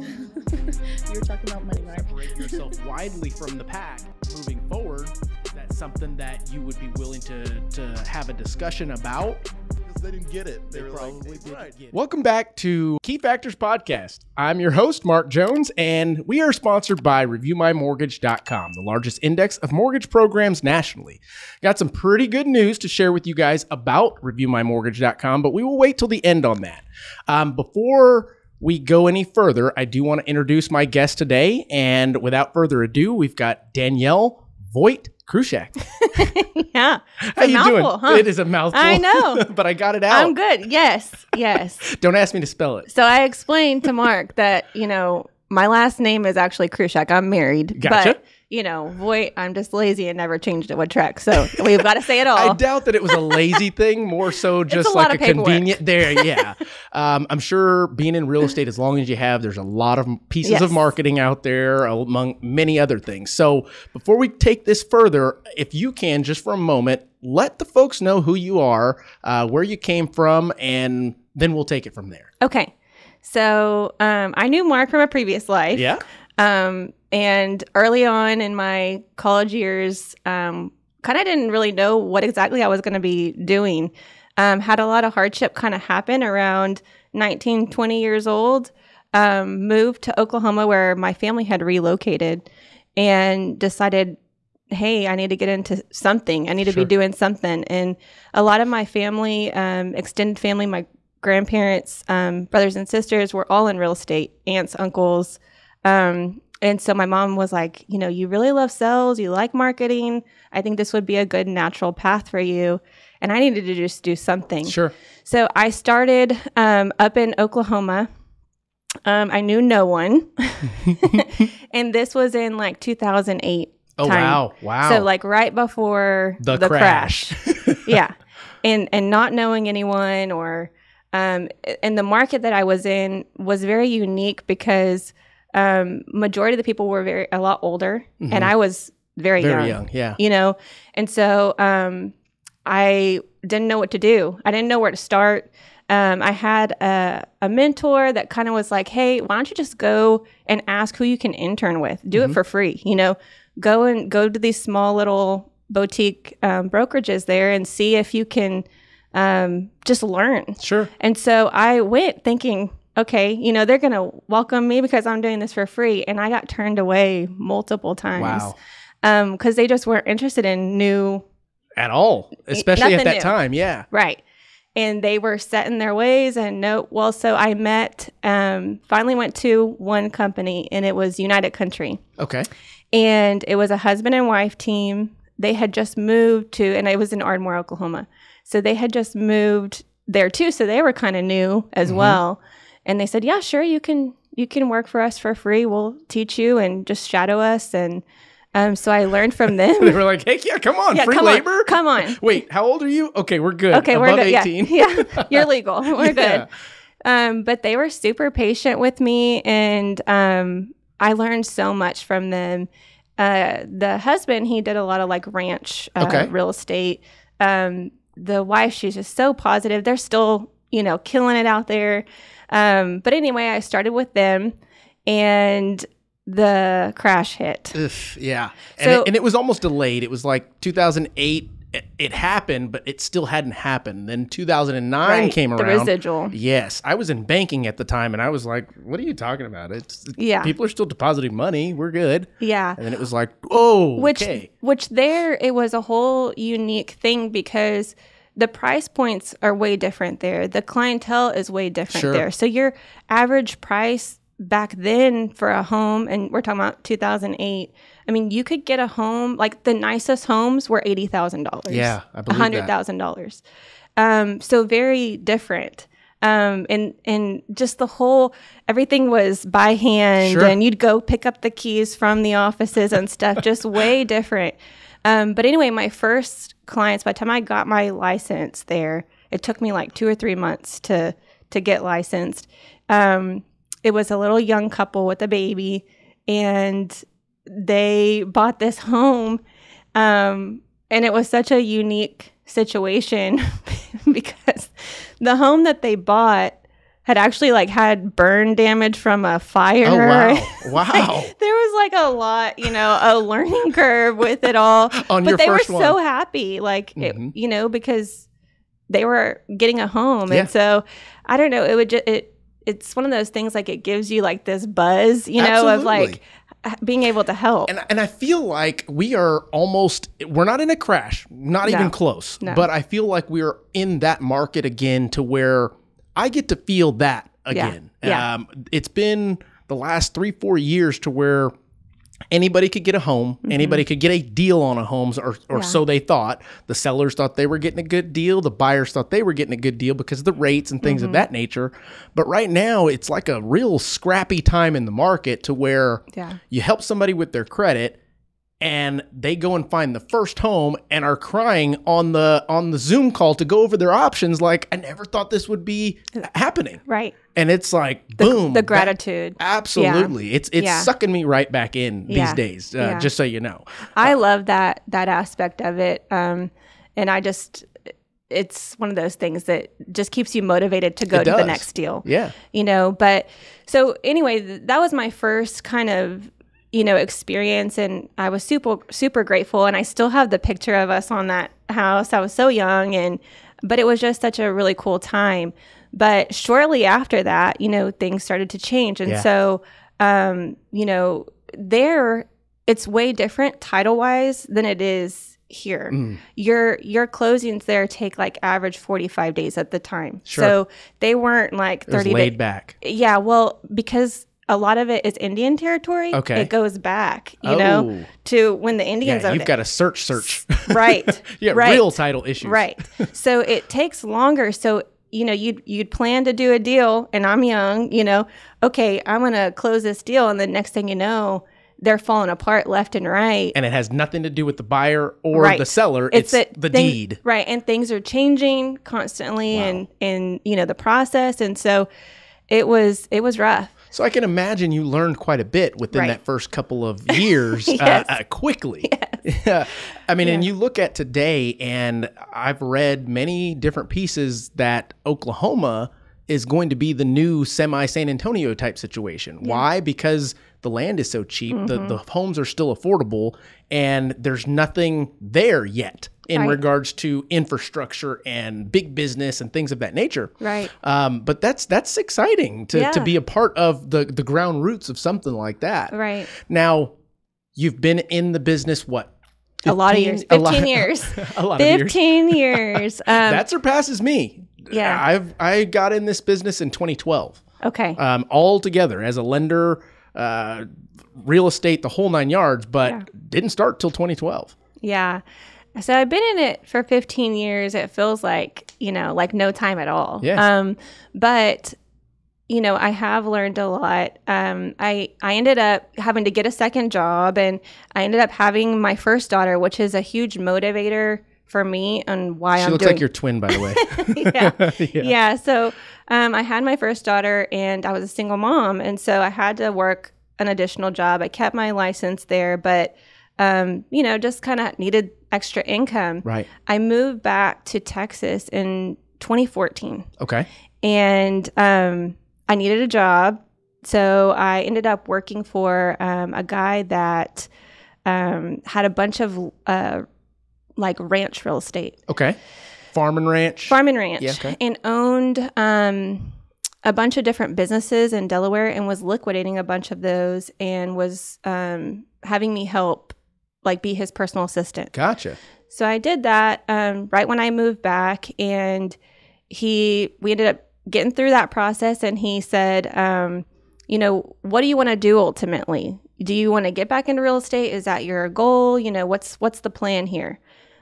you were talking about money, right? Separate yourself widely from the pack moving forward. That's something that you would be willing to to have a discussion about? Because they didn't get it. They, They were probably like, didn't right. get it. Welcome back to Key Factors Podcast. I'm your host, Mark Jones, and we are sponsored by ReviewMyMortgage.com, the largest index of mortgage programs nationally. Got some pretty good news to share with you guys about ReviewMyMortgage.com, but we will wait till the end on that. Um, before we go any further, I do want to introduce my guest today, and without further ado, we've got Danielle Voigt Kruciak. yeah. How you mouthful, doing? huh? It is a mouthful. I know. but I got it out. I'm good. Yes. Yes. Don't ask me to spell it. so I explained to Mark that, you know, my last name is actually Kruciak. I'm married. Gotcha. But, you know, Voigt, I'm just lazy and never changed it with Trek. So we've got to say it all. I doubt that it was a lazy thing, more so just a like a paperwork. convenient. There, yeah. um, I'm sure being in real estate, as long as you have, there's a lot of pieces of marketing out there, among many other things. So before we take this further, if you can, just for a moment, let the folks know who you are, uh, where you came from, and then we'll take it from there. Okay. So um, I knew Mark from a previous life. Yeah. Um, and early on in my college years, um, kind of didn't really know what exactly I was going to be doing. Um, had a lot of hardship kind of happen around 19, 20 years old. Um, moved to Oklahoma where my family had relocated and decided, hey, I need to get into something. I need to Sure. be doing something. And a lot of my family, um, extended family, my grandparents, um, brothers and sisters were all in real estate, aunts, uncles. Um, and so my mom was like, you know, you really love sales, you like marketing. I think this would be a good natural path for you. And I needed to just do something. Sure. So I started um, up in Oklahoma. Um, I knew no one. and this was in like 2008. Oh time. wow! Wow. So like right before the, crash. yeah and and not knowing anyone or um and the market that i was in was very unique because um majority of the people were very a lot older Mhm. and i was very, Very young, young. Yeah. you know and so um i didn't know what to do i didn't know where to start um, I had a, a mentor that kind of was like, "Hey, why don't you just go and ask who you can intern with? Do Mhm. it for free. You know, go and go to these small little boutique um, brokerages there and see if you can um, just learn. Sure. And so I went thinking, okay, you know, they're going to welcome me because I'm doing this for free. And I got turned away multiple times Wow. because they just weren't interested in new, At all, especially at that new. time. Yeah. right. And they were set in their ways. And no, well, so I met, um, finally went to one company and it was United Country. Okay. and it was a husband and wife team. They had just moved to, and it was in Ardmore, Oklahoma. So they had just moved there too. So they were kind of new as Mhm. well. And they said, "Yeah, sure, you can you can work for us for free. We'll teach you and just shadow us." And um, so I learned from them. they were like, "Hey, yeah, come on, yeah, free come labor." on, come on. Wait, how old are you? Okay, we're good. Okay, Above we're good. Yeah, 18. yeah, you're legal. We're Yeah. good. Um, but they were super patient with me, and um, I learned so much from them. Uh, the husband, he did a lot of like ranch uh, Okay. real estate. Um, the wife, she's just so positive. They're still, you know, killing it out there. Um, but anyway, I started with them, and the crash hit. Ugh, yeah. And, So- it, and it was almost delayed. It was like 2008. It, it happened, but it still hadn't happened. Then 2009 Right, came the around. residual. Yes, I was in banking at the time, and I was like, "What are you talking about? It's Yeah. people are still depositing money. We're good." Yeah. And then it was like, "Oh, which okay, which there it was a whole unique thing because the price points are way different there the clientele is way different Sure. there so your average price back then for a home and we're talking about 2008 i mean you could get a home like the nicest homes were $80000 yeah, I believe that." $100000 um, so very different um, and and just the whole everything was by hand Sure. and you'd go pick up the keys from the offices and stuff just way different um, but anyway my first clients by the time i got my license there it took me like two or three months to to get licensed. Um, it was a little young couple with a baby and they bought this home um, and it was such a unique situation because the home that they bought had actually like had burn damage from a fire. Oh wow! Wow! there was like a lot, you know, a learning curve with it all. On but your they first were one. so happy, like it- Mhm. you know, because they were getting a home, Yeah. and so I don't know. It would just it. It's one of those things like it gives you like this buzz, you know, of like being able to help. And, and I feel like we are almost, we're not in a crash, not No. even close. No. But I feel like we're in that market again to where I get to feel that again. Yeah. Um, it's been the last three, four years to where anybody could get a home, anybody could get a deal on a home, or, or Mm-hmm. Yeah. so they thought. The sellers thought they were getting a good deal, the buyers thought they were getting a good deal because of the rates and things Mm-hmm. of that nature. But right now, it's like a real scrappy time in the market to where yeah, you help somebody with their credit and they go and find the first home and are crying on the on the Zoom call to go over their options like I never thought this would be happening. right. And it's like The, boom. the that- gratitude. absolutely. It's it's Yeah. sucking me right back in these Yeah. days. Uh, Yeah. just so you know. I love that that aspect of it, um, and I just it's one of those things that just keeps you motivated to go to the next deal. Yeah. you know but so anyway th- that was my first kind of you know experience and i was super super grateful and i still have the picture of us on that house i was so young and but it was just such a really cool time but shortly after that you know things started to change and Yeah. so um you know there it's way different title wise than it is here Mm. your your closings there take like average 45 days at the time Sure. so they weren't like It was 30 laid days back. yeah, well, because a lot of it is Indian territory. Okay. It goes back, you know, Oh. to when the Indians Yeah, you've it. got a search search. right. yeah, right. real title issues. Right. so it takes longer. So you know, you'd you'd plan to do a deal, and I'm young. You know, okay, I'm gonna close this deal, and the next thing you know, they're falling apart left and right. And it has nothing to do with the buyer or Right. the seller. It's, that the thing- deed. right? And things are changing constantly, Wow. and and you know the process, and so it was it was rough. So I can imagine you learned quite a bit within Right. that first couple of years uh, Yes. uh, quickly. Yeah. I mean, and you look at today, and I've read many different pieces that Oklahoma is going to be the new semi San Antonio type situation. Why? Because the land is so cheap, Mm-hmm. the homes are still affordable, and there's nothing there yet in Right. regards to infrastructure and big business and things of that nature. Right. Um, but that's that's exciting to, to be a part of the the ground roots of something like that. Right. Now, you've been in the business what? A lot of 15 years. a 15 lot- years. a lot of years. 15 years. Um, That surpasses me. Yeah. I've I got in this business in 2012. okay. Um, all together as a lender, uh, real estate, the whole nine yards, but Yeah. didn't start till 2012. Yeah. So I've been in it for 15 years. It feels like, you know, like no time at all. Yeah. Um, but you know, I have learned a lot. Um, I I ended up having to get a second job, and I ended up having my first daughter, which is a huge motivator for me and why She I'm She looks doing. like your twin, by the way. yeah. yeah. So um, I had my first daughter and I was a single mom. And so I had to work an additional job. I kept my license there, but, um, you know, just kind of needed extra income. Right. I moved back to Texas in 2014 Okay. and um, I needed a job. So I ended up working for um, a guy that um, had a bunch of uh, like ranch real estate Okay. Farm and ranch. farm and ranch Yeah, okay. and owned um, a bunch of different businesses in Delaware and was liquidating a bunch of those and was um, having me help like be his personal assistant. Gotcha. So I did that um, right when I moved back and he we ended up getting through that process and he said um, you know what do you want to do ultimately do you want to get back into real estate is that your goal you know what's what's the plan here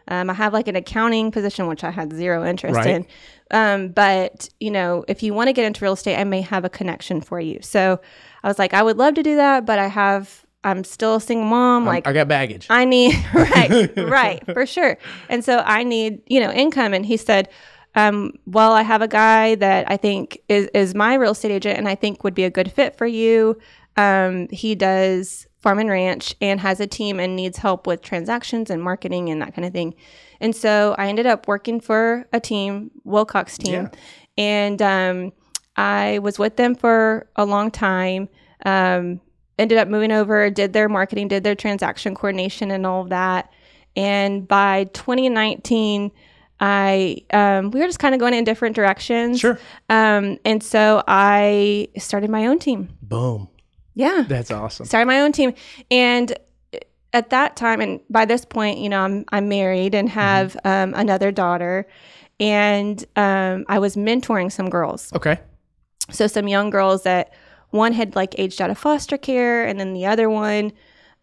um, i have like an accounting position which i had zero interest Right. in um, but you know if you want to get into real estate i may have a connection for you so i was like i would love to do that but i have i'm still a single mom like I got baggage. I need right, right, for sure. And so I need, you know, income. And he said, um, well, I have a guy that I think is is my real estate agent and I think would be a good fit for you. Um, he does farm and ranch and has a team and needs help with transactions and marketing and that kind of thing. And so I ended up working for a team, Wilcox team, Yeah. and um, I was with them for a long time. Um, ended up moving over, did their marketing, did their transaction coordination, and all of that. And by 2019, I um, we were just kind of going in different directions. Sure. Um, and so I started my own team. Boom. Yeah That's awesome. started my own team and at that time and by this point you know i'm, I'm married and have um, another daughter and um, i was mentoring some girls Okay. so some young girls that one had like aged out of foster care and then the other one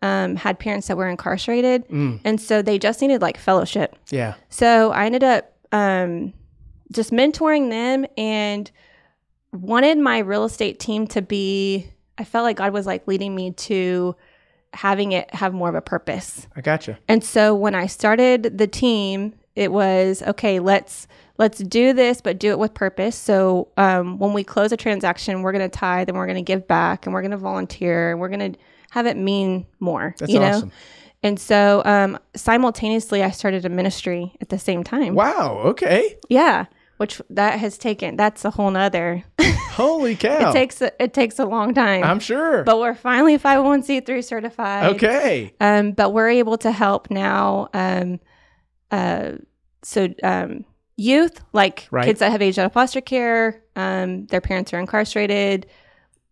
um, had parents that were incarcerated Mm. and so they just needed like fellowship Yeah. so I ended up um, just mentoring them and wanted my real estate team to be, I felt like God was like leading me to having it have more of a purpose. I gotcha. And so when I started the team, it was okay, let's let's do this, but do it with purpose. So um, when we close a transaction, we're going to tithe and we're going to give back and we're going to volunteer and we're going to have it mean more. That's you know? awesome. And so um, simultaneously, I started a ministry at the same time. Wow. Okay. Yeah, which that has taken. That's a whole nother. Holy cow. it takes a, it takes a long time. I'm sure. but we're finally 501c3 certified. okay. Um, but we're able to help now. Um, uh, so um, youth like Right. kids that have aged out of foster care, um, their parents are incarcerated,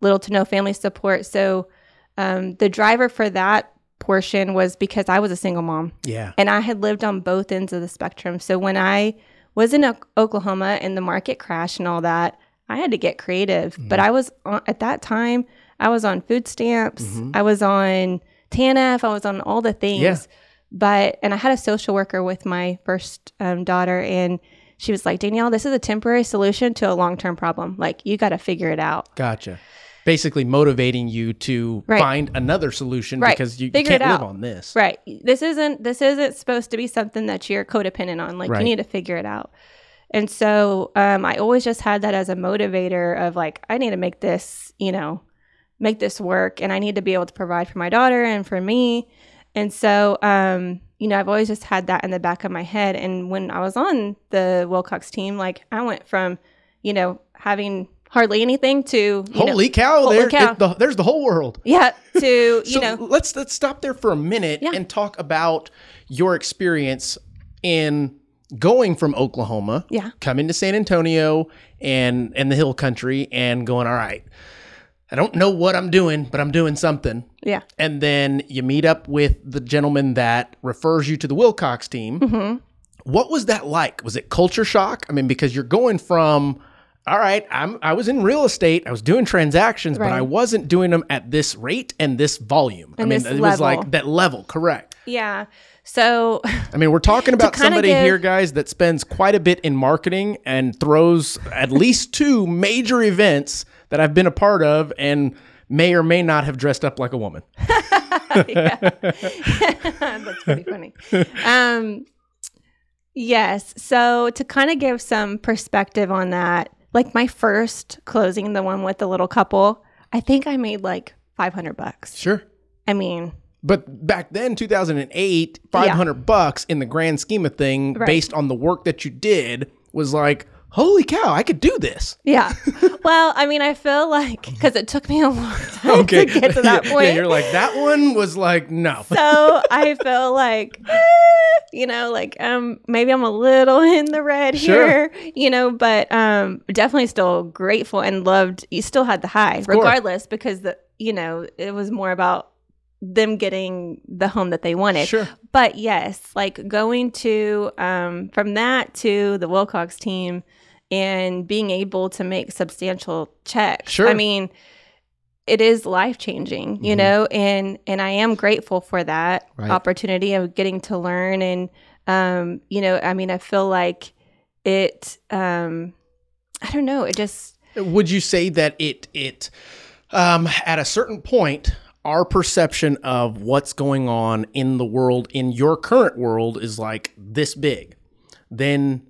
little to no family support. So um, the driver for that portion was because I was a single mom Yeah. and I had lived on both ends of the spectrum. So when I was in O- Oklahoma and the market crashed and all that, I had to get creative. But I was on, at that time, I was on food stamps, I was on TANF, I was on all the things. Yeah. But and I had a social worker with my first um, daughter, and she was like, Danielle, this is a temporary solution to a long term problem. Like you got to figure it out. Gotcha. Basically motivating you to Right. find another solution Right. because you, you can't live out. on this. Right. This isn't this isn't supposed to be something that you're codependent on. Like Right. you need to figure it out. And so um, I always just had that as a motivator of like I need to make this, you know, make this work, and I need to be able to provide for my daughter and for me. And so, um, you know, I've always just had that in the back of my head. And when I was on the Wilcox team, like I went from, you know, having hardly anything to, you know, Holy cow! Holy there, cow. the- there's the whole world. yeah, to you so know, let's let's stop there for a minute Yeah. and talk about your experience in going from Oklahoma, Yeah. coming to San Antonio and and the Hill Country, and going. All right, I don't know what I'm doing, but I'm doing something. yeah, And then you meet up with the gentleman that refers you to the Wilcox team. Mm-hmm. What was that like? Was it culture shock? I mean, because you're going from, all right, I'm I was in real estate, I was doing transactions, but I wasn't doing them at this rate and this volume. I mean, it was like that level, correct? yeah. So I mean, we're talking about somebody give- here, guys, that spends quite a bit in marketing and throws at least two major events that I've been a part of and may or may not have dressed up like a woman. That's pretty funny. Um, yes. So to kind of give some perspective on that, like my first closing, the one with the little couple, I think I made like 500 bucks. Sure. I mean, But back then, 2008, 500 bucks in the grand scheme of thing, Right. based on the work that you did, was like, holy cow, I could do this. yeah. well, I mean, I feel like because it took me a long time to get to that Yeah, point. Yeah, you're like, that one was like, no. so I feel like, eh, you know, like um, maybe I'm a little in the red Sure. here, you know, but um, definitely still grateful and loved. You still had the high, course. regardless, because the you know it was more about them getting the home that they wanted. Sure. But yes, like going to um, from that to the Wilcox team and being able to make substantial checks. Sure. I mean, it is life changing, you Mhm. know, and and I am grateful for that Right. opportunity of getting to learn and um, you know, I mean, I feel like it um I don't know, it just Would you say that it, it, um, at a certain point, our perception of what's going on in the world, in your current world, is like this big. Then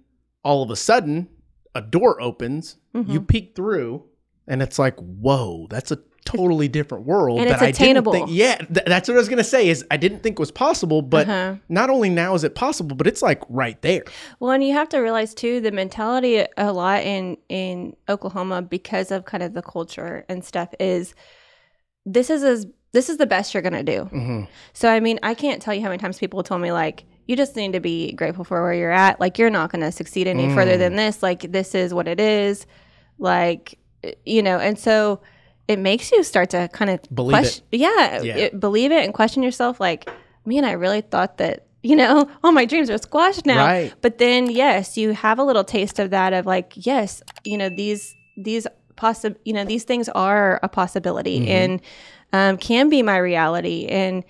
all of a sudden, a door opens, you Mm-hmm. peek through, and it's like, whoa, that's a totally different world And that I didn't think. Yeah, th- that's what I was gonna say. Is I didn't think was possible, but Uh-huh. not only now is it possible, but it's like right there. Well, and you have to realize too the mentality a lot in in Oklahoma because of kind of the culture and stuff is this is as this is the best you're gonna do. Mhm. So I mean, I can't tell you how many times people told me like you just need to be grateful for where you're at. Like you're not gonna succeed any Mm. further than this. Like this is what it is. Like you know, and so it makes you start to kind of Believe it. Yeah, Yeah. it- believe it and question yourself. Like, man, I really thought that you know all my dreams are squashed now. Right. But then, yes, you have a little taste of that of like, yes, you know, these these possi- you know, these things are a possibility Mm-hmm. and um, can be my reality. And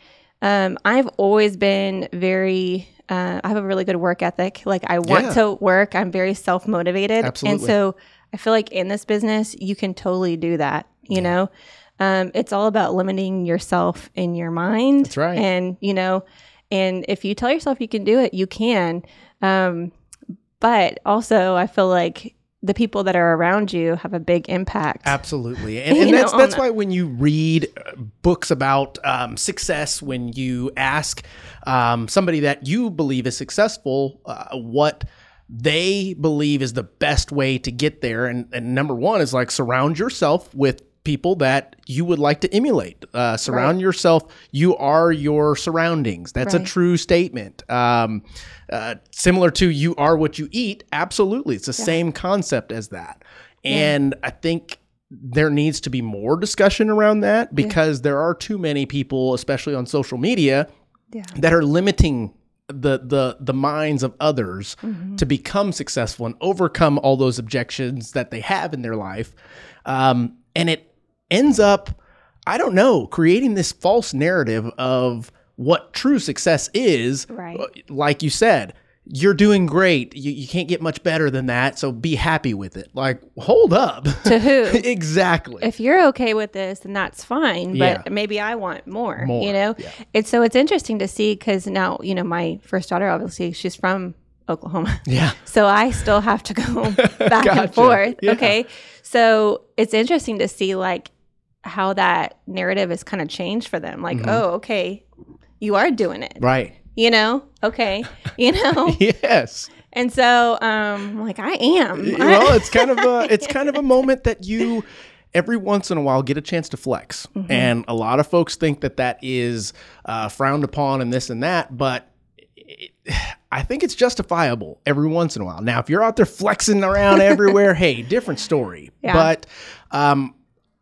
um, I've always been very. Uh, I have a really good work ethic. Like I want Yeah. to work. I'm very self motivated, Absolutely. and so I feel like in this business you can totally do that. You know, um, it's all about limiting yourself in your mind. That's right. And you know, and if you tell yourself you can do it, you can. Um, but also, I feel like the people that are around you have a big impact. Absolutely, and, and that's on that's why when you read uh, books about um, success, when you ask um, somebody that you believe is successful, uh, what they believe is the best way to get there, and, and number one is like surround yourself with people that you would like to emulate. Uh, surround yourself. You are your surroundings. That's a true statement. Um, uh, similar to you are what you eat. Absolutely, it's the same concept as that. And I think there needs to be more discussion around that because there are too many people, especially on social media, Yeah. that are limiting the the the minds of others Mm-hmm. to become successful and overcome all those objections that they have in their life. Um, and it ends up, I don't know, creating this false narrative of what true success is. Right. Uh, Like you said, you're doing great. You, you can't get much better than that. So be happy with it. Like, hold up. To who? exactly. if you're okay with this, then that's fine. But Yeah. maybe I want more. More, You know, yeah. it's so it's interesting to see because now you know my first daughter, obviously, she's from Oklahoma. yeah. So I still have to go back Gotcha. and forth. Yeah. Okay. So it's interesting to see like how that narrative has kind of changed for them. Like, oh, okay, you are doing it. Mm-hmm. Right. You know? Okay. You know? Yes. and so um like I am. well, it's kind of a it's kind of a moment that you every once in a while get a chance to flex, Mm-hmm. and a lot of folks think that that is uh, frowned upon and this and that, but. It, I think it's justifiable every once in a while. Now, if you're out there flexing around everywhere, hey, different story. Yeah. But um,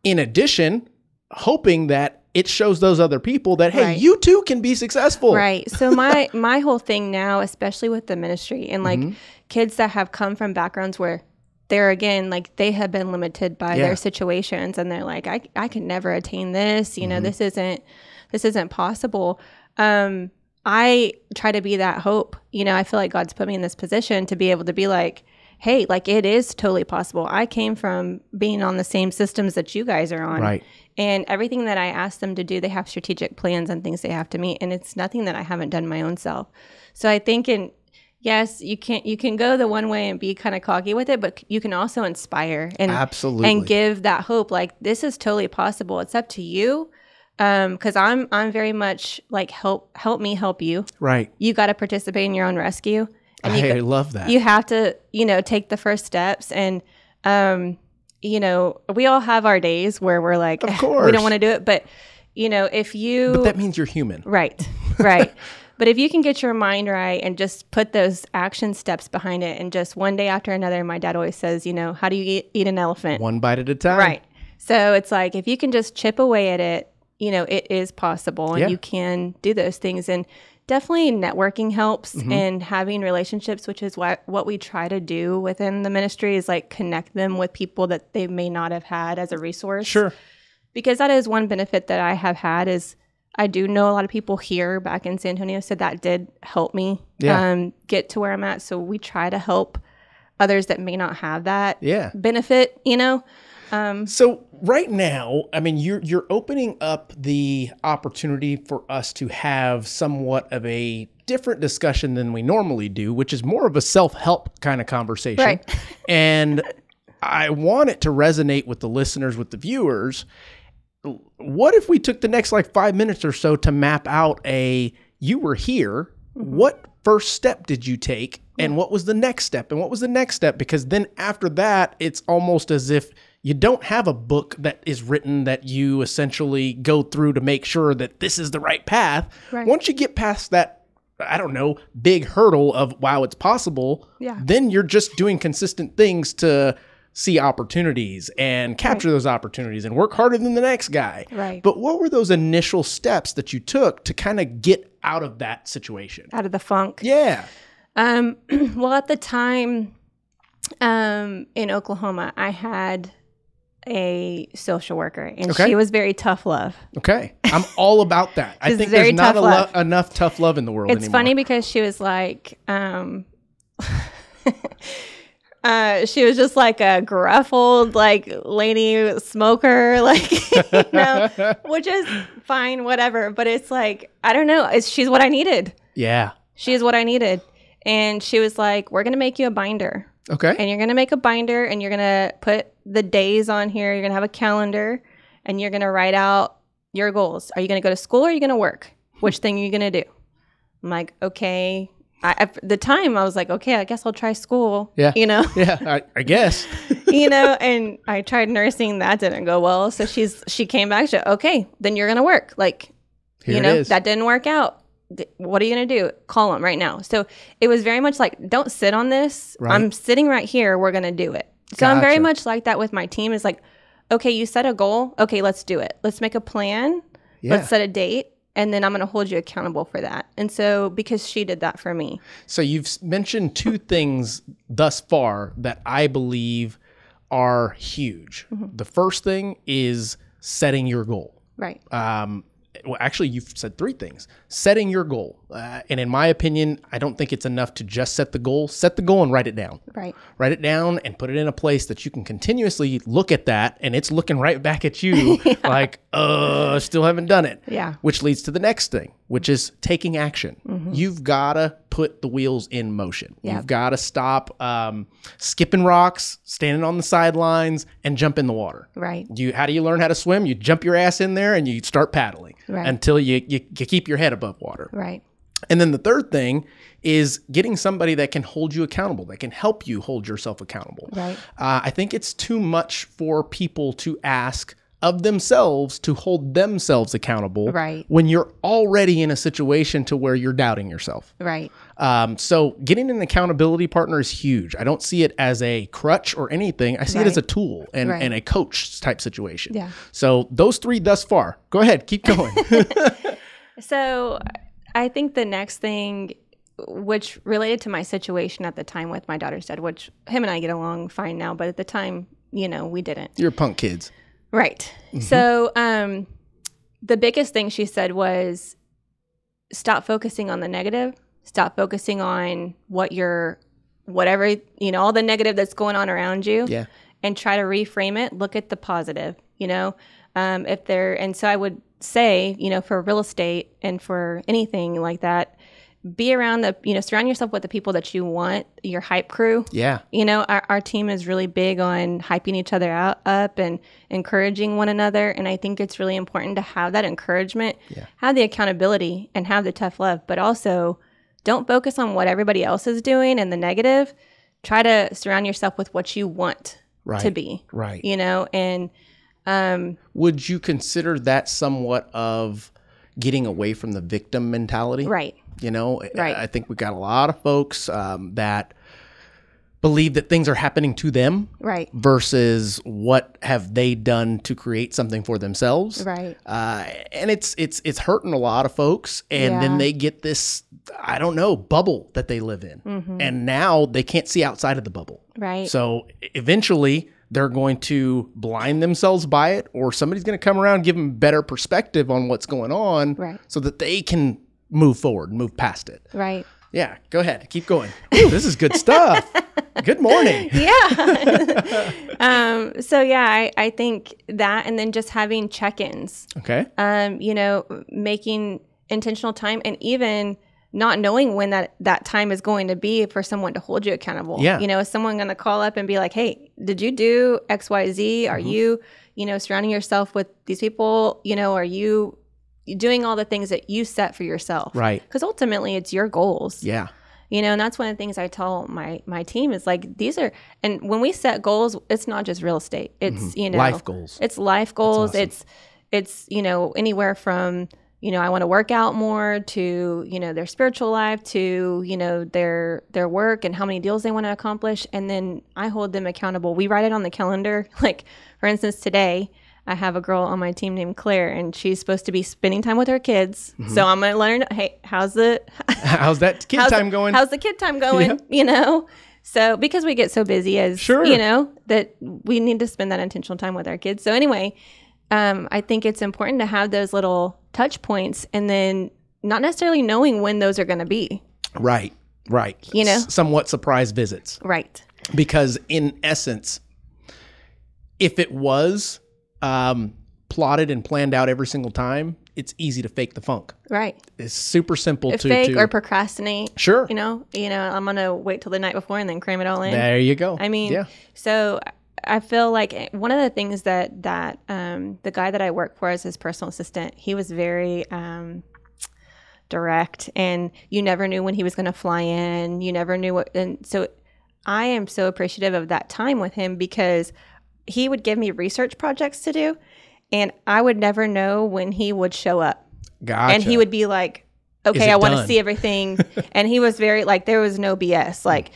in addition, hoping that it shows those other people that hey, Right. you too can be successful. Right. So my my whole thing now, especially with the ministry and like Mm-hmm. kids that have come from backgrounds where they're again like they have been limited by Yeah. their situations and they're like I I can never attain this, you know, Mm-hmm. this isn't this isn't possible. Um I try to be that hope. You know, I feel like God's put me in this position to be able to be like Hey, like it is totally possible. I came from being on the same systems that you guys are on. Right. And everything that I ask them to do, they have strategic plans and things they have to meet. And it's nothing that I haven't done my own self. So I think in yes, you can you can go the one way and be kind of cocky with it, but you can also inspire and Absolutely. and give that hope. Like this is totally possible. It's up to you. Um, because I'm I'm very much like help help me help you. Right. You got to participate in your own rescue, and I you love that. you have to you know take the first steps and um you know we all have our days where we're like Of course. we don't want to do it but you know if you but that means you're human. right right but if you can get your mind right and just put those action steps behind it and just one day after another my dad always says you know how do you eat, eat an elephant One bite at a time. right so it's like if you can just chip away at it you know it is possible and Yeah. you can do those things and definitely networking helps Mm-hmm. and having relationships which is what what we try to do within the ministry is like connect them with people that they may not have had as a resource Sure. because that is one benefit that I have had is I do know a lot of people here back in San Antonio, so that did help me Yeah. um, get to where I'm at. So we try to help others that may not have that Yeah. benefit, you know. Um, So right now, I mean, you're you're opening up the opportunity for us to have somewhat of a different discussion than we normally do, which is more of a self-help kind of conversation. Right. and I want it to resonate with the listeners, with the viewers. what if we took the next like five minutes or so to map out a you were here what first step did you take and what was the next step and what was the next step because then after that it's almost as if you don't have a book that is written that you essentially go through to make sure that this is the right path Right. once you get past that i don't know big hurdle of wow it's possible Yeah. then you're just doing consistent things to see opportunities and capture those opportunities and work harder than the next guy Right. but what were those initial steps that you took to kind of get out of that situation? Out of the funk. Yeah. Um, well, at the time um, in Oklahoma, I had a social worker, and Okay. she was very tough love. Okay. I'm all about that. I think there's not lo- enough tough love in the world It's anymore. funny because she was like, um, uh, she was just like a gruff old like lady smoker, like you know, which is fine, whatever. But it's like I don't know. It's she's what I needed. Yeah. She is what I needed, and she was like, "We're gonna make you a binder." Okay. and you're going to make a binder and you're going to put the days on here. You're going to have a calendar and you're going to write out your goals. Are you going to go to school or are you going to work? Which thing are you going to do? I'm like, okay. I, at the time, I was like, okay, I guess I'll try school. Yeah. You know, yeah, I, I guess. you know, and I tried nursing. That didn't go well. So she's, she came back. She, okay, then you're going to work. Like, Here you know, is. that didn't work out. What are you going to do? Call them right now. So it was very much like, don't sit on this. Right. I'm sitting right here. We're going to do it. So I'm very much like that with my team is like, okay, you set a goal. Okay, let's do it. Let's make a plan. yeah. Let's set a date. And then I'm going to hold you accountable for that. And so because she did that for me. So you've mentioned two things thus far that I believe are huge. Mm-hmm. The first thing is setting your goal. Right. um, well, actually, you've said three things. Setting your goal. Uh, and in my opinion, I don't think it's enough to just set the goal. Set the goal and write it down. Right. Write it down and put it in a place that you can continuously look at that and it's looking right back at you like, uh, still haven't done it. Yeah. Which leads to the next thing, which is taking action. You've got to put the wheels in motion. Yep. You've got to stop um, skipping rocks, standing on the sidelines, and jump in the water. Right. You how do you learn how to swim? You jump your ass in there and you start paddling Right. until you, you you keep your head above water. Right. And then the third thing is getting somebody that can hold you accountable, that can help you hold yourself accountable. Right. Uh, I think it's too much for people to ask of themselves to hold themselves accountable Right. when you're already in a situation to where you're doubting yourself. Right. Um, so getting an accountability partner is huge. I don't see it as a crutch or anything. I see it as a tool and, Right. and a coach type situation. Yeah. So those three thus far. Go ahead, keep going. So I think the next thing, which related to my situation at the time with my daughter's dad, which him and I get along fine now, but at the time, you know, we didn't. You're punk kids. Right. So um, the biggest thing she said was stop focusing on the negative, stop focusing on what you're, whatever, you know, all the negative that's going on around you Yeah. and try to reframe it. Look at the positive, you know, um, if there, and so I would say, you know, for real estate and for anything like that, be around the, you know, surround yourself with the people that you want, your hype crew. Yeah. You know, our, our team is really big on hyping each other out up and encouraging one another. And I think it's really important to have that encouragement, Yeah. have the accountability and have the tough love, but also don't focus on what everybody else is doing and the negative. Try to surround yourself with what you want Right. to be, Right. you know, and um, Would you consider that somewhat of getting away from the victim mentality? right, You know, Right. I think we've got a lot of folks um, that believe that things are happening to them right, versus what have they done to create something for themselves. right, Uh, and it's it's it's hurting a lot of folks, and then they get this I don't know bubble that they live in, and now they can't see outside of the bubble. Mm-hmm. right, So eventually they're going to blind themselves by it, or somebody's going to come around give them better perspective on what's going on, Right. so that they can move forward, and move past it. right. Yeah, go ahead, keep going. Ooh, this is good stuff. good morning. Yeah. um, so yeah, I, I think that, and then just having check-ins. Okay. um, you know, making intentional time and even not knowing when that that time is going to be for someone to hold you accountable. Yeah. You know, is someone going to call up and be like, "Hey, did you do XYZ? Are Mm-hmm. you, you know, surrounding yourself with these people, you know, are you doing all the things that you set for yourself?" Right. Cuz ultimately it's your goals. Yeah. You know, and that's one of the things I tell my my team is like these are and when we set goals, it's not just real estate. It's, you know, Mm-hmm. Life goals. it's life goals. awesome. It's it's you know anywhere from you know I want to work out more to you know their spiritual life to you know their their work and how many deals they want to accomplish, and then I hold them accountable. We write it on the calendar. Like for instance, today I have a girl on my team named Claire, and she's supposed to be spending time with her kids. Mm-hmm. So I'm gonna learn. hey, how's the How's that kid how's time the, going? How's the kid time going? You know. So because we get so busy as Sure. you know that we need to spend that intentional time with our kids. So anyway, um, I think it's important to have those little touch points, and then not necessarily knowing when those are going to be. right. Right. You know? S- somewhat surprise visits. Right. because in essence if it was um, plotted and planned out every single time it's easy to fake the funk Right. it's super simple to, Fake to or procrastinate. sure You know. You know. I'm gonna wait till the night before and then cram it all in. there you go I mean, yeah so I feel like one of the things that that um, the guy that I work for as his personal assistant, he was very um, direct, and you never knew when he was going to fly in. You never knew what, and so I am so appreciative of that time with him because he would give me research projects to do, and I would never know when he would show up. Gotcha and he would be like okay i want to see everything. And he was very like there was no bs like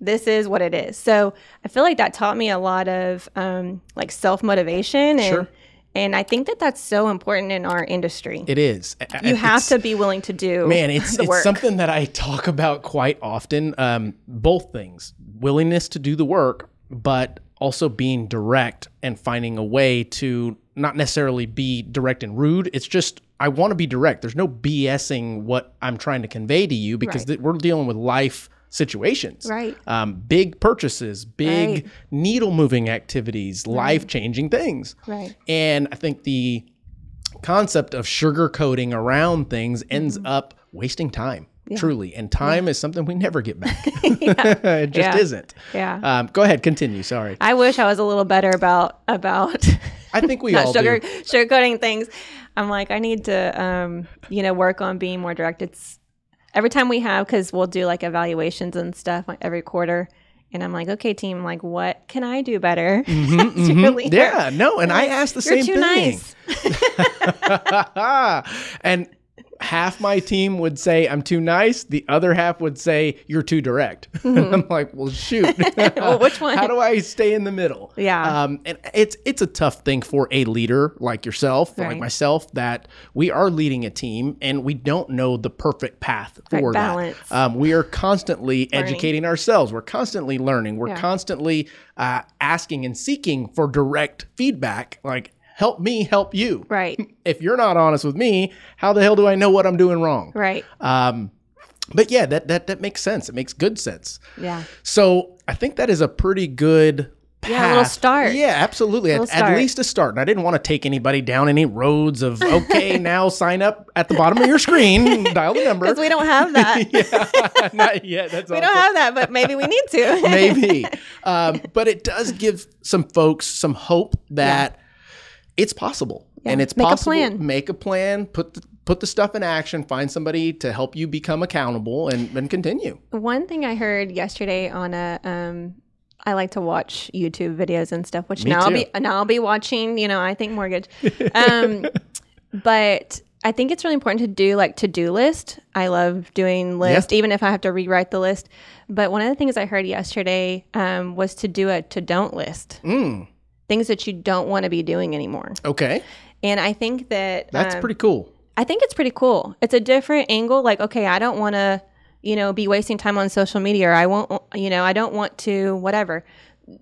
this is what it is. So i feel like that taught me a lot of um, like self-motivation and Sure. and i think that that's so important in our industry. It is. You have to be willing to do man it's, the it's something that i talk about quite often um, both things willingness to do the work but also being direct and finding a way to not necessarily be direct and rude. It's just i want to be direct. There's no bsing what i'm trying to convey to you because Right. we're dealing with life situations Right. um, big purchases big Right. needle moving activities life changing things right and I think the concept of sugarcoating around things ends Mm-hmm. up wasting time, truly. And time is something we never get back. it just Yeah. isn't. yeah Um, go ahead, continue. Sorry. i wish i was a little better about about I think we all sugar do. sugarcoating things. I'm like, I need to, um, you know, work on being more direct. It's every time we have because we'll do like evaluations and stuff like every quarter, and I'm like, okay, team, like, what can I do better? Really- Mm-hmm, Yeah, no, and I asked the You're same too thing. nice. and half my team would say I'm too nice. The other half would say you're too direct. I'm like, well, shoot. Well, which one? How do I stay in the middle? Yeah. Um, and it's it's a tough thing for a leader like yourself, like myself, that we are leading a team and we don't know the perfect path Right, for balance. that. Um, we are constantly educating ourselves. We're constantly learning. We're Yeah. constantly uh, asking and seeking for direct feedback. Like, help me help you right, if you're not honest with me, how the hell do I know what I'm doing wrong? right, Um, but yeah, that that that makes sense. It makes good sense. yeah, So I think that is a pretty good. Yeah, a little path. start. Yeah, absolutely. At, at least a start. And I didn't want to take anybody down any roads of okay, now sign up at the bottom of your screen, dial the number. because we don't have that. yeah, not yet. That's We don't have that, but maybe we need to. maybe. Um, but it does give some folks some hope that it's possible, and it's Make a possible. plan. Make a plan. Put the put the stuff in action. Find somebody to help you become accountable, and and continue. One thing I heard yesterday on a um I like to watch YouTube videos and stuff, which Me now I'll be now I'll be watching, you know, I think mortgage. Um but I think it's really important to do like to-do list. I love doing list even if I have to rewrite the list. But one of the things I heard yesterday um, was to do a to don't list. Mm, Things that you don't want to be doing anymore. okay, And I think that that's um, pretty cool. I think it's pretty cool. It's a different angle. Like, okay, I don't want to, you know, be wasting time on social media, or I won't, you know, I don't want to, whatever.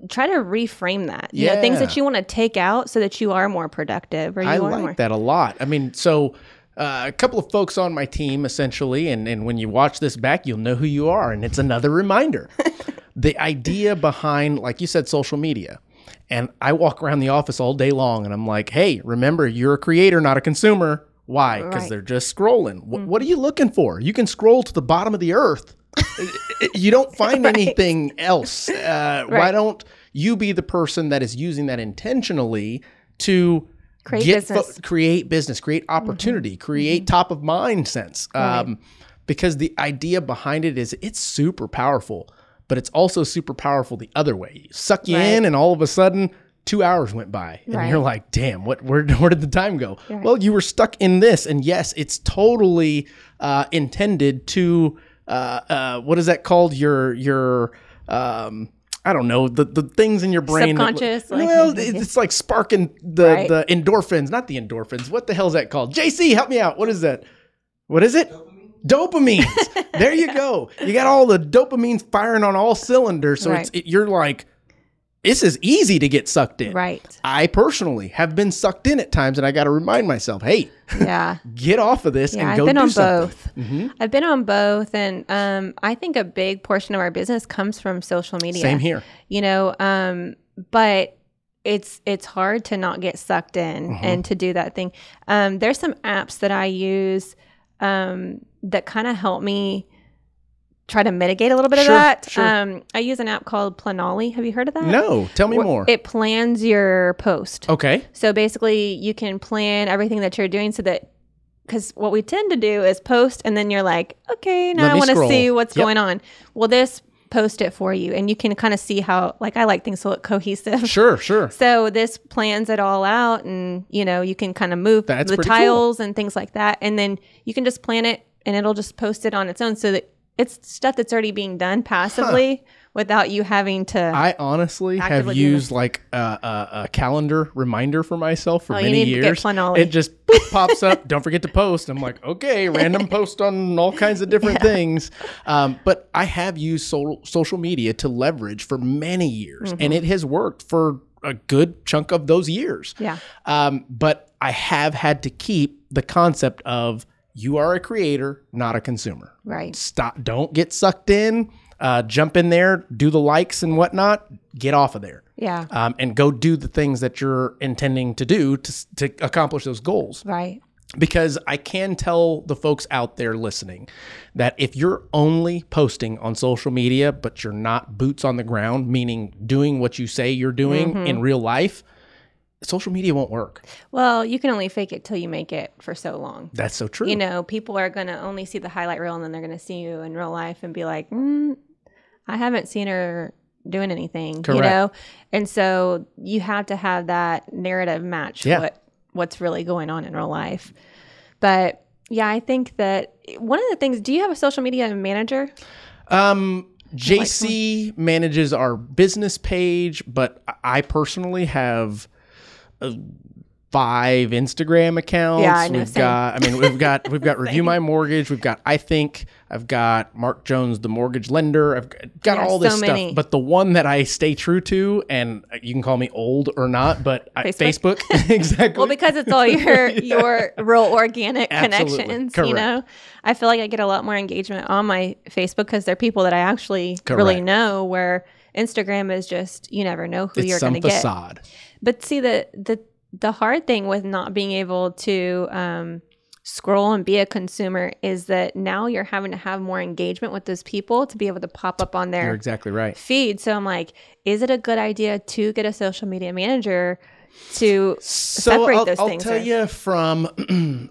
Try to reframe that. You know, things that you want to take out so that you are more productive, or you I like more. that a lot. I mean, so. Uh, a couple of folks on my team, essentially, and, and when you watch this back, you'll know who you are. And it's another reminder. the idea behind, like you said, social media. And I walk around the office all day long and I'm like, hey, remember, you're a creator, not a consumer. Why? Because Right. they're just scrolling. Wh- What are you looking for? You can scroll to the bottom of the earth. you don't find Right. anything else. Uh, Why don't you be the person that is using that intentionally to Create business. Mm-hmm. create business, create opportunity, create top of mind sense? Um, because the idea behind it is it's super powerful, but it's also super powerful the other way. You suck you Right. in, and all of a sudden, two hours went by, and Right. you're like, "Damn, what? Where, where did the time go?" Right. Well, you were stuck in this, and yes, it's totally uh, intended to. Uh, uh, what is that called? Your your um, I don't know the the things in your brain. that- Subconscious, like- well, it's, it's like sparking the Right. the endorphins, not the endorphins. What the hell is that called? JC, help me out. What is that? What is it? Dopamine. there you go. You got all the dopamines firing on all cylinders. So it's it, you're like, this is easy to get sucked in. Right. I personally have been sucked in at times, and I got to remind myself, hey, Yeah. get off of this Yeah, and I've been on something. both. Mhm. I've been on both, and um, I think a big portion of our business comes from social media. Same here. You know, um, but it's it's hard to not get sucked in Mhm. and to do that thing. Um, there's some apps that I use um, that kind of helped me try to mitigate a little bit Sure, of that. sure. Um, I use an app called Planoly. Have you heard of that? No, tell me Wh- more. It plans your post. okay. So basically, you can plan everything that you're doing so that because what we tend to do is post and then you're like, okay, now Let I want to see what's Yep. going on. Well, this post it for you and you can kind of see how like I like things to look cohesive. Sure, sure. So this plans it all out and you know, you can kind of move That's the pretty cool. tiles and things like that and then you can just plan it and it'll just post it on its own so that it's stuff that's already being done passively without you having to I honestly have used like a, a, a calendar reminder for myself for Oh, many need to get years. It just pops up. Don't forget to post. I'm like, okay, random post on all kinds of different things. Um, but I have used so- social media to leverage for many years, Mm-hmm. and it has worked for a good chunk of those years. Yeah. Um, but I have had to keep the concept of you are a creator, not a consumer Right. stop don't get sucked in uh, jump in there do the likes and whatnot get off of there Yeah. um, and go do the things that you're intending to do to, to accomplish those goals Right. because i can tell the folks out there listening that if you're only posting on social media but you're not boots on the ground meaning doing what you say you're doing in real life social media won't work Well, you can only fake it till you make it for so long. that's so true You know, people are going to only see the highlight reel and then they're going to see you in real life and be like, mm, I haven't seen her doing anything, Correct. you know? And so you have to have that narrative match Yeah. what what's really going on in real life. But yeah, I think that one of the things, do you have a social media manager? Um, JC manages our business page, but I personally have Uh, five Instagram accounts. Yeah, I know, We've same. got. I mean, we've got we've got review my mortgage. We've got I think I've got Mark Jones, the mortgage lender. I've got- Yeah, all this so stuff. many. But the one that I stay true to, and you can call me old or not, but I, Facebook? Exactly. Well, because it's all your your real organic Absolutely. connections, Correct. you know. I feel like I get a lot more engagement on my Facebook because they're people that I actually really know. Where Instagram is just you never know who it's you're going to get. facade. But see the the the hard thing with not being able to um, scroll and be a consumer is that now you're having to have more engagement with those people to be able to pop up on You're their exactly right. feed. So I'm like, is it a good idea to get a social media manager to So separate I'll, those I'll things? tell or- you from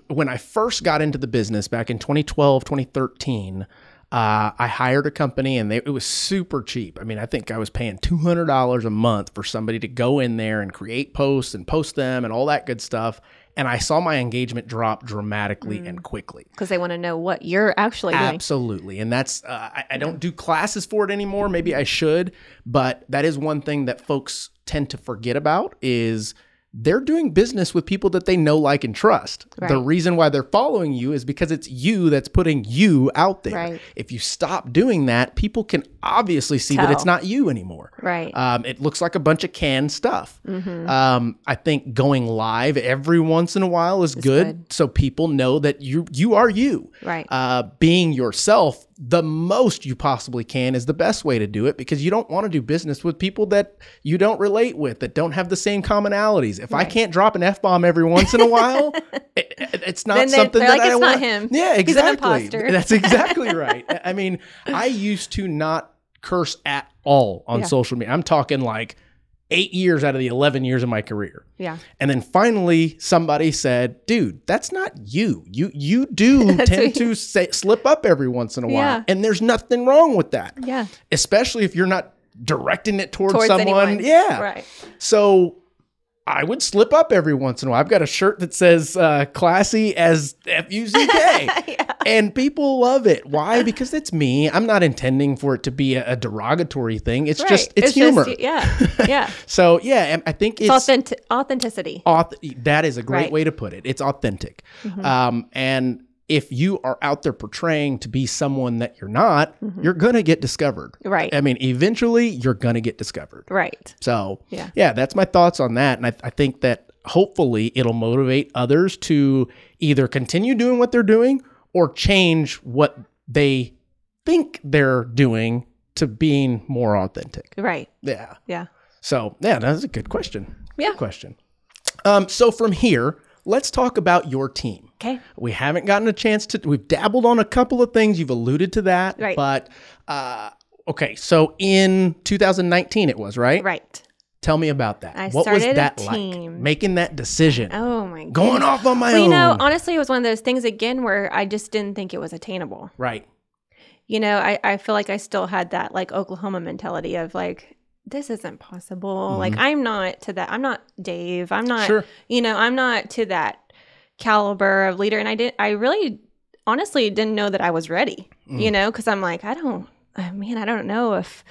when I first got into the business back in 2012, 2013. Uh, I hired a company and they, it was super cheap. I mean, I think I was paying $200 a month for somebody to go in there and create posts and post them and all that good stuff. And I saw my engagement drop dramatically Mm. and quickly. because they want to know what you're actually doing. Absolutely. And that's, uh, I, I don't do classes for it anymore. Maybe I should, but that is one thing that folks tend to forget about is they're doing business with people that they know, like, and trust. The reason why they're following you is because it's you that's putting you out there. Right. If you stop doing that, people can obviously see that it's not you anymore. Right. Um, it looks like a bunch of canned stuff. Mm-hmm. Um, I think going live every once in a while is good, good. so people know that you you are you. Right. Uh, being yourself the most you possibly can is the best way to do it because you don't want to do business with people that you don't relate with, that don't have the same commonalities. If I can't drop an F bomb every once in a while, it, it- it's not something that like, I "It's not want. him. Yeah, He's an exactly. imposter. That's exactly right. I- I mean, I used to not curse at all on Yeah. social media. I'm talking like eight years out of the 11 years of my career. Yeah. And then finally, somebody said, "Dude, that's not you. You you do tend to say, slip up every once in a while, Yeah. and there's nothing wrong with that. Yeah. Especially if you're not directing it towards, Towards someone. anyone. Yeah. Right. So I would slip up every once in a while. I've got a shirt that says uh, "classy as F U C K," yeah. and people love it. Why? Because it's me. I'm not intending for it to be a, a derogatory thing. It's just Right. it's, humor. yeah. Yeah. so yeah, I think It's, it's authentic- authenticity. auth- that is a great Right. way to put it. It's authentic. Mhm. Um, and if you are out there portraying to be someone that you're not, Mhm. you're going to get discovered. Right. I mean, eventually you're going to get discovered. Right. So, Yeah. yeah, that's my thoughts on that. And I, I think that hopefully it'll motivate others to either continue doing what they're doing or change what they think they're doing to being more authentic. Right. Yeah. Yeah. So, yeah, that's a good question. Yeah. Good question. Um, so from here, let's talk about your team. Okay. We haven't gotten a chance to. We've dabbled on a couple of things. You've alluded to that, Right. but uh, okay. So in 2019, it was right. Right. Tell me about that. I what was that like? Making that decision, Oh my god. going off on my Well, own. you know, honestly, it was one of those things again where I just didn't think it was attainable. right. You know, I, I feel like I still had that like Oklahoma mentality of like, this isn't possible. Like, I'm not to that. I'm not Dave. I'm not, Mm-hmm. Sure. you know, I'm not to that caliber of leader. And I didn't, I really honestly didn't know that I was ready, you Mm. know, because I'm like, I don't, uh, man, I don't know if,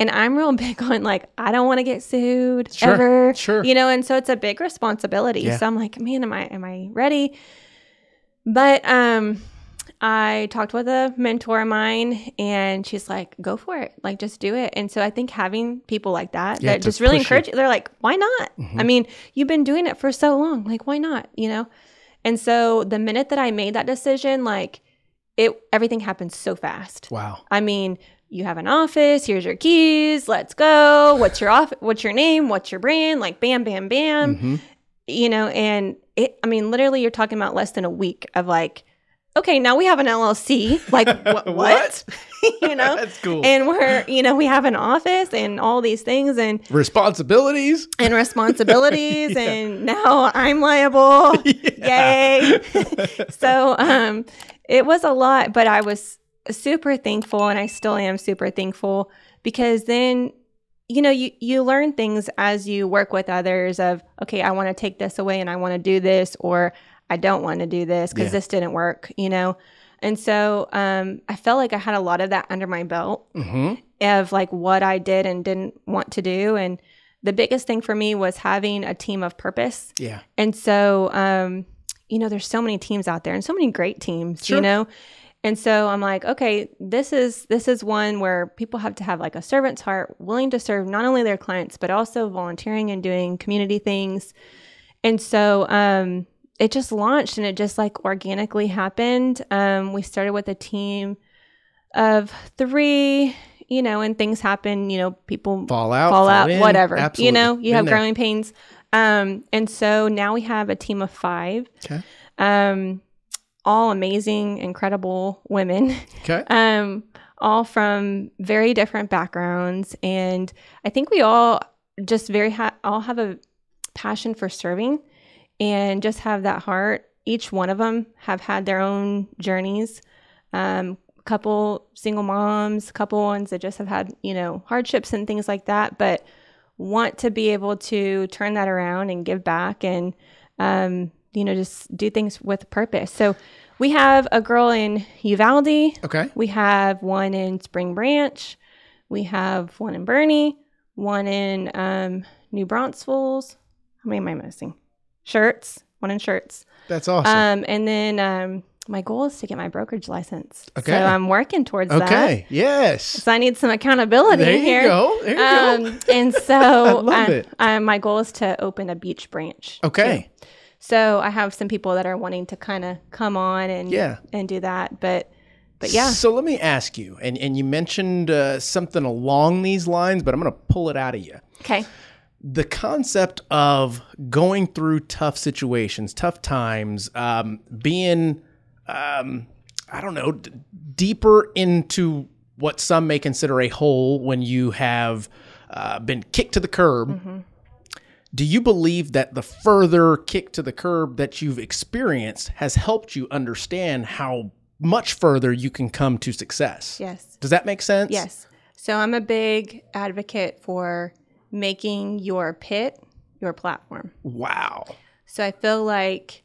and I'm real big on like, I don't want to get sued Sure, ever, sure. you know, and so it's a big responsibility. Yeah. So I'm like, man, am I, am I ready? But, um, I talked with a mentor of mine and she's like, go for it. Like, just do it. And so I think having people like that Yeah, that just really encourage you, they're like, why not? Mhm. I mean, you've been doing it for so long. Like, why not? You know? And so the minute that I made that decision, like, it, everything happened so fast. Wow. I mean, you have an office, here's your keys, let's go. What's your off what's your name? What's your brand? Like bam, bam, bam Mhm. you know, and it, I mean, literally, you're talking about less than a week of like, okay, now we have an LLC. Like, what? What? what? you know, That's cool. and we're, you know, we have an office and all these things and, Responsibilities. and responsibilities. And now I'm liable. Yay. so, um, it was a lot, but I was super thankful and I still am super thankful because then you know you you learn things as you work with others of okay I want to take this away and I want to do this or I don't want to do this because Yeah. this didn't work you know and so um I felt like I had a lot of that under my belt hmm of like what I did and didn't want to do and the biggest thing for me was having a team of purpose Yeah. and so, um, you know, there's so many teams out there and so many great teams, Sure. you know? And so I'm like, okay, this is this is one where people have to have like a servant's heart, willing to serve not only their clients but also volunteering and doing community things. And so um it just launched and it just like organically happened. Um we started with a team of 3, you know, and things happen, you know, people Fall out. fall out, in. whatever. Absolutely. You know, you Been have there. growing pains. Um, and so now we have a team of five, Okay. um, all amazing, incredible women, Okay. um, all from very different backgrounds. And I think we all just very, ha- all have a passion for serving and just have that heart. Each one of them have had their own journeys. Um, couple single moms, couple ones that just have had, you know, hardships and things like that, but want to be able to turn that around and give back and, um, you know, just do things with purpose. So we have a girl in Uvalde. Okay. We have one in Spring Branch. We have one in Boerne, one in um, New Braunfels. How many am I missing? Schertz, one in Schertz. That's awesome. Um, and then um, my goal is to get my brokerage license. Okay. So I'm working towards that. okay. Yes. So I need some accountability There you here. go. There you go. Um, and so I love it. my goal is to open a beach branch. Okay. too. So I have some people that are wanting to kind of come on and Yeah. and do that, but but yeah, So let me ask you, and, and you mentioned uh, something along these lines, but I'm going to pull it out of you. okay, The concept of going through tough situations, tough times, um, being, um, I don't know, d- deeper into what some may consider a hole when you have uh, been kicked to the curb. Do you believe that the further kick to the curb that you've experienced has helped you understand how much further you can come to success? yes, Does that make sense? yes. So I'm a big advocate for making your pit your platform. Wow. So I feel like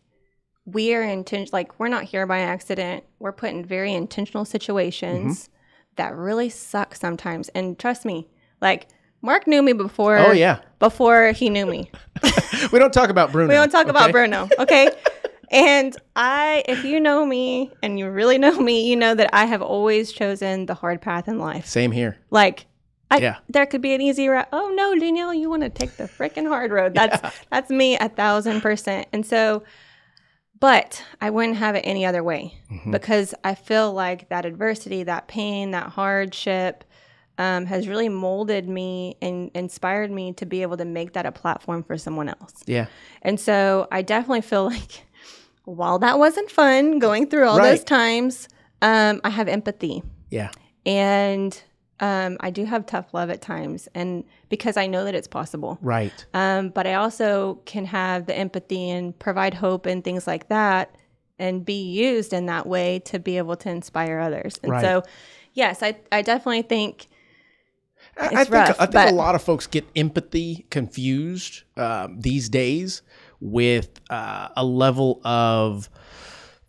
we are inten- like we're not here by accident. We're put in very intentional situations Mm-hmm. that really suck sometimes. And trust me, like Mark knew me before. Oh, yeah. Before he knew me. We don't talk about Bruno. We don't talk about? Bruno, okay? and I, if you know me and you really know me, you know that I have always chosen the hard path in life. Same here. Like, I, Yeah. there could be an easy route. Oh no, Danielle, you want to take the freaking hard road. That's that's me a thousand percent. And so, but I wouldn't have it any other way Mm-hmm. because I feel like that adversity, that pain, that hardship. Um, has really molded me and inspired me to be able to make that a platform for someone else. Yeah. And so I definitely feel like while that wasn't fun going through all those times, um, I have empathy Yeah. and um, I do have tough love at times, and because I know that it's possible. Right. Um, but I also can have the empathy and provide hope and things like that, and be used in that way to be able to inspire others. And Right. so, yes, I I definitely think I, It's I think rough, I think but- a lot of folks get empathy confused um, these days with uh, a level of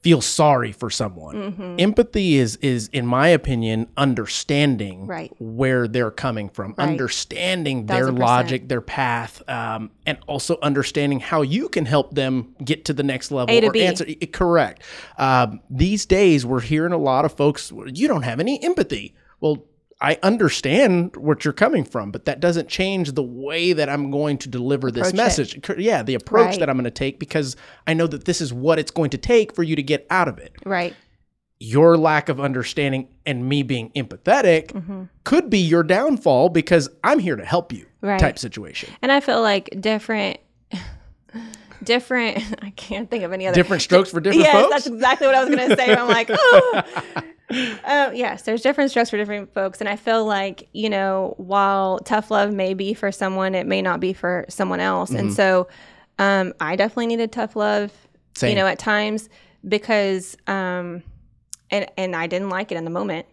feel sorry for someone. Mm-hmm. Empathy is is in my opinion understanding Right. where they're coming from, Right. understanding their logic, their path, um, and also understanding how you can help them get to the next level A to or B. answer I- correct. Um, these days, we're hearing a lot of folks. You don't have any empathy. Well, I understand what you're coming from, but that doesn't change the way that I'm going to deliver this Approach it. message. Cor- Yeah, the approach Right. that I'm going to take because I know that this is what it's going to take for you to get out of it. right. Your lack of understanding and me being empathetic Mm-hmm. could be your downfall because I'm here to help you Right. type situation. And I feel like different, different. I can't think of any other Different strokes for different yes, folks. that's exactly what I was going to say. I'm like, oh. Oh, yes, there's different strokes for different folks. And I feel like, you know, while tough love may be for someone, it may not be for someone else. And so um, I definitely needed tough love, Same. you know, at times because, um, and, and I didn't like it in the moment,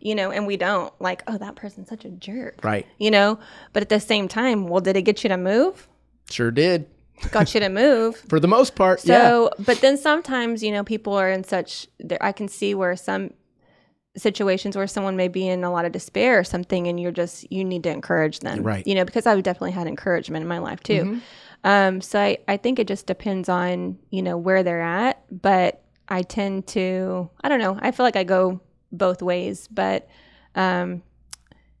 you know, and we don't like, oh, that person's such a jerk, right. you know, but at the same time, well, did it get you to move? Sure did. Got you to move. For the most part, yeah. So, but then sometimes, you know, people are in such, there, I can see where some situations where someone may be in a lot of despair or something, and you're just, you need to encourage them. Right. Mm-hmm. You know, because I've definitely had encouragement in my life too. Um, so I, I think it just depends on, you know, where they're at. But I tend to, I don't know, I feel like I go both ways. But, um,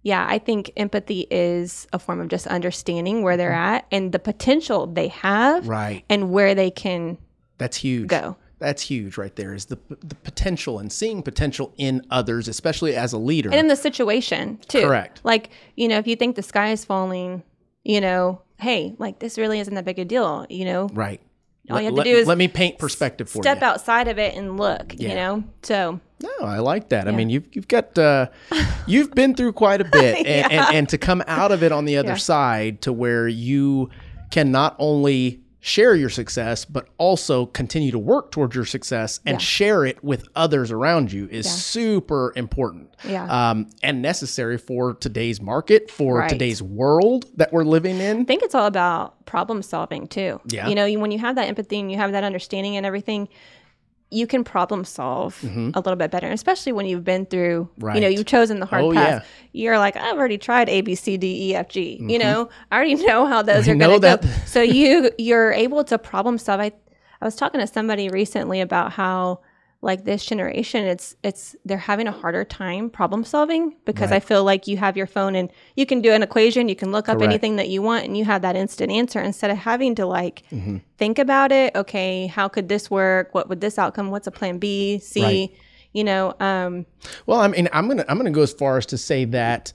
yeah, I think empathy is a form of just understanding where they're at and the potential they have Mm-hmm. Right. and where they can That's huge. go. That's huge right there is the the potential and seeing potential in others, especially as a leader. And in the situation too. Correct. Like, you know, if you think the sky is falling, you know, hey, like this really isn't that big a deal, you know. right. All let, you have to let- do is let me paint perspective for Step you. Step outside of it and look, yeah. you know. So No, I like that. I mean, you've you've got uh, you've been through quite a bit, and, and and to come out of it on the other Yeah. side to where you can not only share your success but also continue to work towards your success and Yeah. share it with others around you is super important Yeah. um, and necessary for today's market for Right. today's world that we're living in I think it's all about problem solving too. Yeah. You know, you, when you have that empathy and you have that understanding and everything, you can problem solve a little bit better, especially when you've been through, right. you know, Mm-hmm. You've chosen the hard Oh, path. You're like, I've already tried A, B, C, D, E, F, G. You know, I already know how those I are going to go. so you you're able to problem solve. I I was talking to somebody recently about how like this generation it's it's they're having a harder time problem solving because I feel like you have your phone and you can do an equation, you can look up Correct. anything that you want and you have that instant answer instead of having to like Mm-hmm. think about it. Okay, how could this work? What would this outcome? What's a plan B, C? Right. You know, um, Well, I mean, I'm gonna I'm gonna go as far as to say that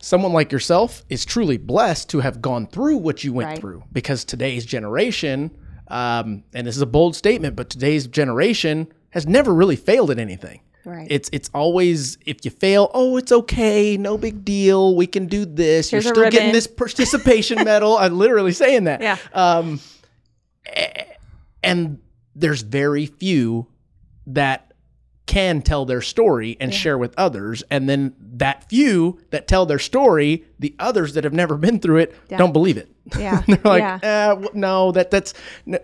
someone like yourself is truly blessed to have gone through what you went Right. through, because today's generation, um, and this is a bold statement, but today's generation has never really failed at anything. Right. It's it's always if you fail, oh, it's okay, no big deal. We can do this. Here's You're still getting this participation medal. I'm literally saying that. Yeah. Um, and there's very few that can tell their story and share with others. And then that few that tell their story, the others that have never been through it Yeah. don't believe it. yeah, They're like, yeah, eh, no, that that's. n-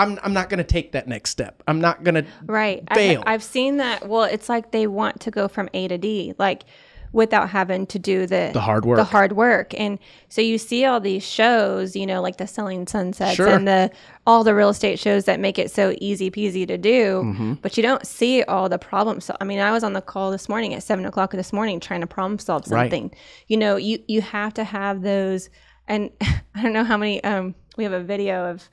I'm, I'm not going to take that next step. I'm not going to. right. fail. I, I've seen that. Well, it's like they want to go from A to D, like without having to do the The hard work. the hard work. And so you see all these shows, you know, like the Selling Sunsets Sure. and the all the real estate shows that make it so easy peasy to do, Mm-hmm. but you don't see all the problems. So, I mean, I was on the call this morning at seven o'clock this morning trying to problem solve Right. something. You know, you you have to have those. And I don't know how many. Um, we have a video of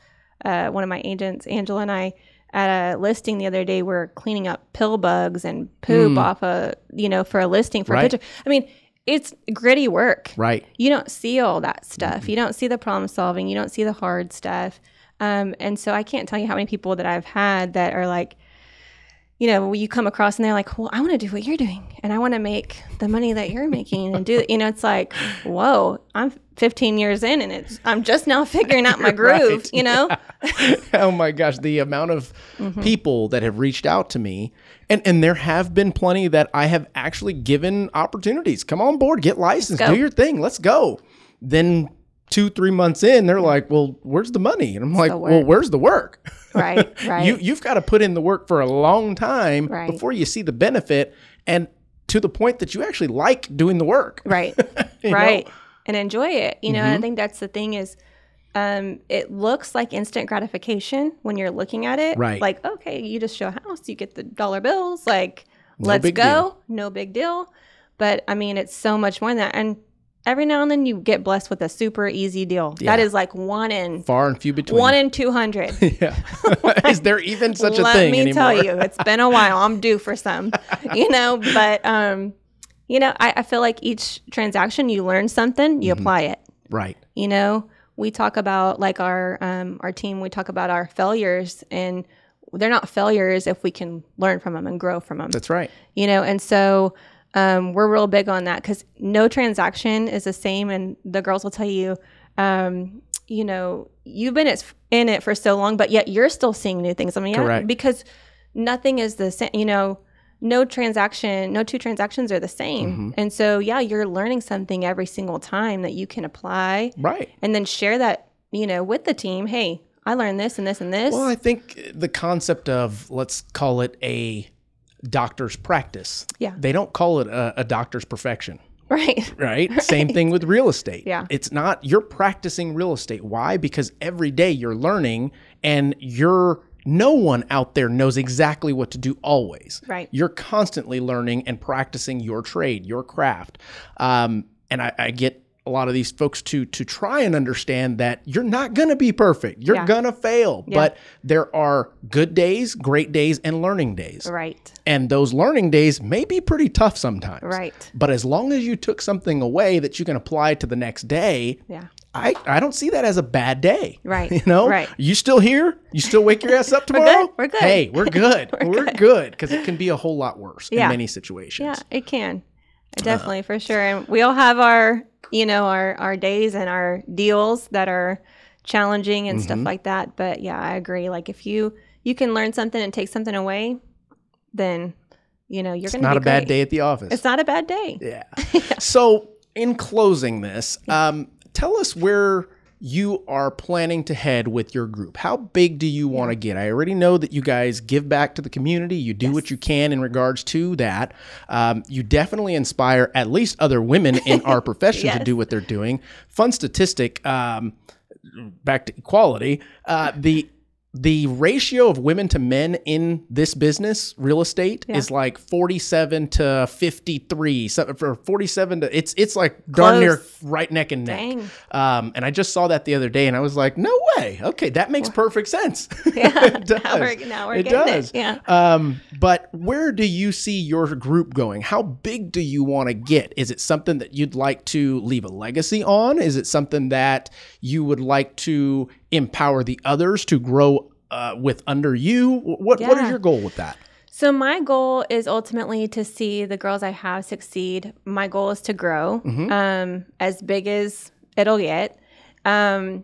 uh, one of my agents, Angela, and I. At a listing the other day, we're cleaning up pill bugs and poop off a, you know, for a listing for. Right. a picture. I mean, it's gritty work Right. you don't see all that stuff. You don't see the problem solving. You don't see the hard stuff. Um, and so I can't tell you how many people that I've had that are like, you know, you come across and they're like, well, I want to do what you're doing and I want to make the money that you're making and do, you know, it's like, whoa, I'm 15 years in and it's, I'm just now figuring out my groove, Right. you know? oh my gosh, the amount of Mm-hmm. people that have reached out to me, and and there have been plenty that I have actually given opportunities. Come on board, get licensed, do your thing, let's go. Then two, three months in, they're like, "Well, where's the money?" And I'm like, "Well, where's the work?" Right, right. you you've got to put in the work for a long time Right. before you see the benefit, and to the point that you actually like doing the work. right right know? And enjoy it you know Mm-hmm. i think that's the thing is um, it looks like instant gratification when you're looking at it Right. like okay you just show a house you get the dollar bills like No let's go deal. no big deal but i mean it's so much more than that and every now and then you get blessed with a super easy deal that Yeah. is like one in Far and few between. one in 200 yeah. Is there even such a thing? let me anymore? tell you it's been a while i'm due for some you know but um you know I, I feel like each transaction you learn something you apply it Right. you know we talk about like our um, our team we talk about our failures and they're not failures if we can learn from them and grow from them That's right. you know and so um, we're real big on that because no transaction is the same and the girls will tell you um, you know you've been in it for so long but yet you're still seeing new things i mean yeah, Correct. because nothing is the same you know no transaction no two transactions are the same Mm-hmm. and so yeah you're learning something every single time that you can apply Right. and then share that you know with the team hey i learned this and this and this Well, I think the concept of let's call it a doctor's practice. Yeah. They don't call it a, a doctor's perfection, right right? Same thing with real estate. Yeah. It's not you're practicing real estate. Why? Because every day you're learning and you're no one out there knows exactly what to do always. Right. You're constantly learning and practicing your trade, your craft. Um, and I, I get a lot of these folks to to try and understand that you're not going to be perfect. You're Yeah. going to fail, Yeah. but there are good days, great days, and learning days. right And those learning days may be pretty tough sometimes. right But as long as you took something away that you can apply to the next day, yeah I, I don't see that as a bad day. Right, You know? right. You still here? You still wake your ass up We're tomorrow? good, we're good. Hey, we're good. we're good. Because it can be a whole lot worse Yeah. in many situations. Yeah, it can. Uh, Definitely, for sure. And we all have our, you know, our our days and our deals that are challenging and Mm-hmm. stuff like that. But yeah, I agree. Like if you you can learn something and take something away, then you know you're going to not be a bad day at the office. It's not a bad day. Yeah. So, in closing this, um, tell us where you are planning to head with your group. How big do you want to get? I already know that you guys give back to the community. You do what you can in regards to that. Um, you definitely inspire at least other women in our profession to do what they're doing. Fun statistic. Um, back to equality. Uh, the the ratio of women to men in this business, real estate, Yeah. is like 47 to 53. So for 47 to it's it's like darn near right neck and neck. Dang. Um, and I just saw that the other day, and I was like, no way. Okay, that makes perfect sense. Yeah. it does. Now we're, now we're it getting does. it. Yeah. Um, but where do you see your group going? How big do you want to get? Is it something that you'd like to leave a legacy on? Is it something that you would like to empower the others to grow uh, with under you? What What is your goal with that? So my goal is ultimately to see the girls I have succeed. My goal is to grow Mm-hmm. um, as big as it'll get. Um,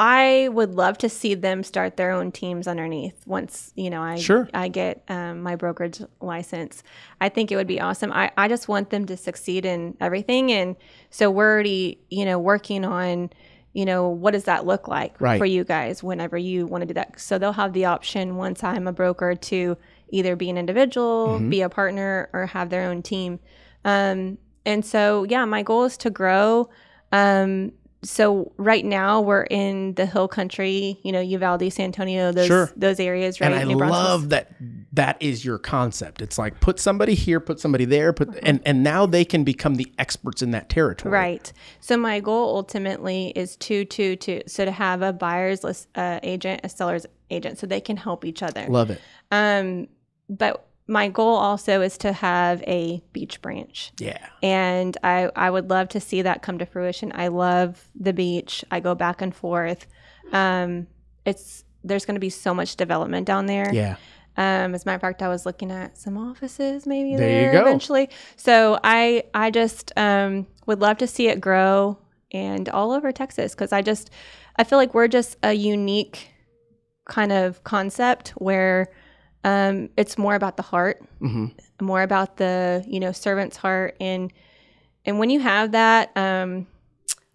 I would love to see them start their own teams underneath once you know I Sure. I get um, my brokerage license. I think it would be awesome. I, I just want them to succeed in everything, and so we're already you know working on you know what does that look like Right. for you guys whenever you want to do that. So they'll have the option once I'm a broker to either be an individual, be a partner, or have their own team. Um, and so yeah, my goal is to grow. Um, so right now we're in the hill country, you know, Uvalde, San Antonio, those Sure. those areas, right? and I New love that that is your concept. It's like put somebody here, put somebody there, put and and now they can become the experts in that territory. Right. So my goal ultimately is two, two, two. So to have a buyer's list uh, agent, a seller's agent, so they can help each other. Love it. Um, but my goal also is to have a beach branch. Yeah. and I, I would love to see that come to fruition. I love the beach. I go back and forth. Um, it's there's going to be so much development down there. Yeah. Um, as a matter of fact, I was looking at some offices maybe There there, eventually. So I I just um, would love to see it grow and all over Texas because I just I feel like we're just a unique kind of concept where um, it's more about the heart hmm more about the you know servant's heart. And and when you have that um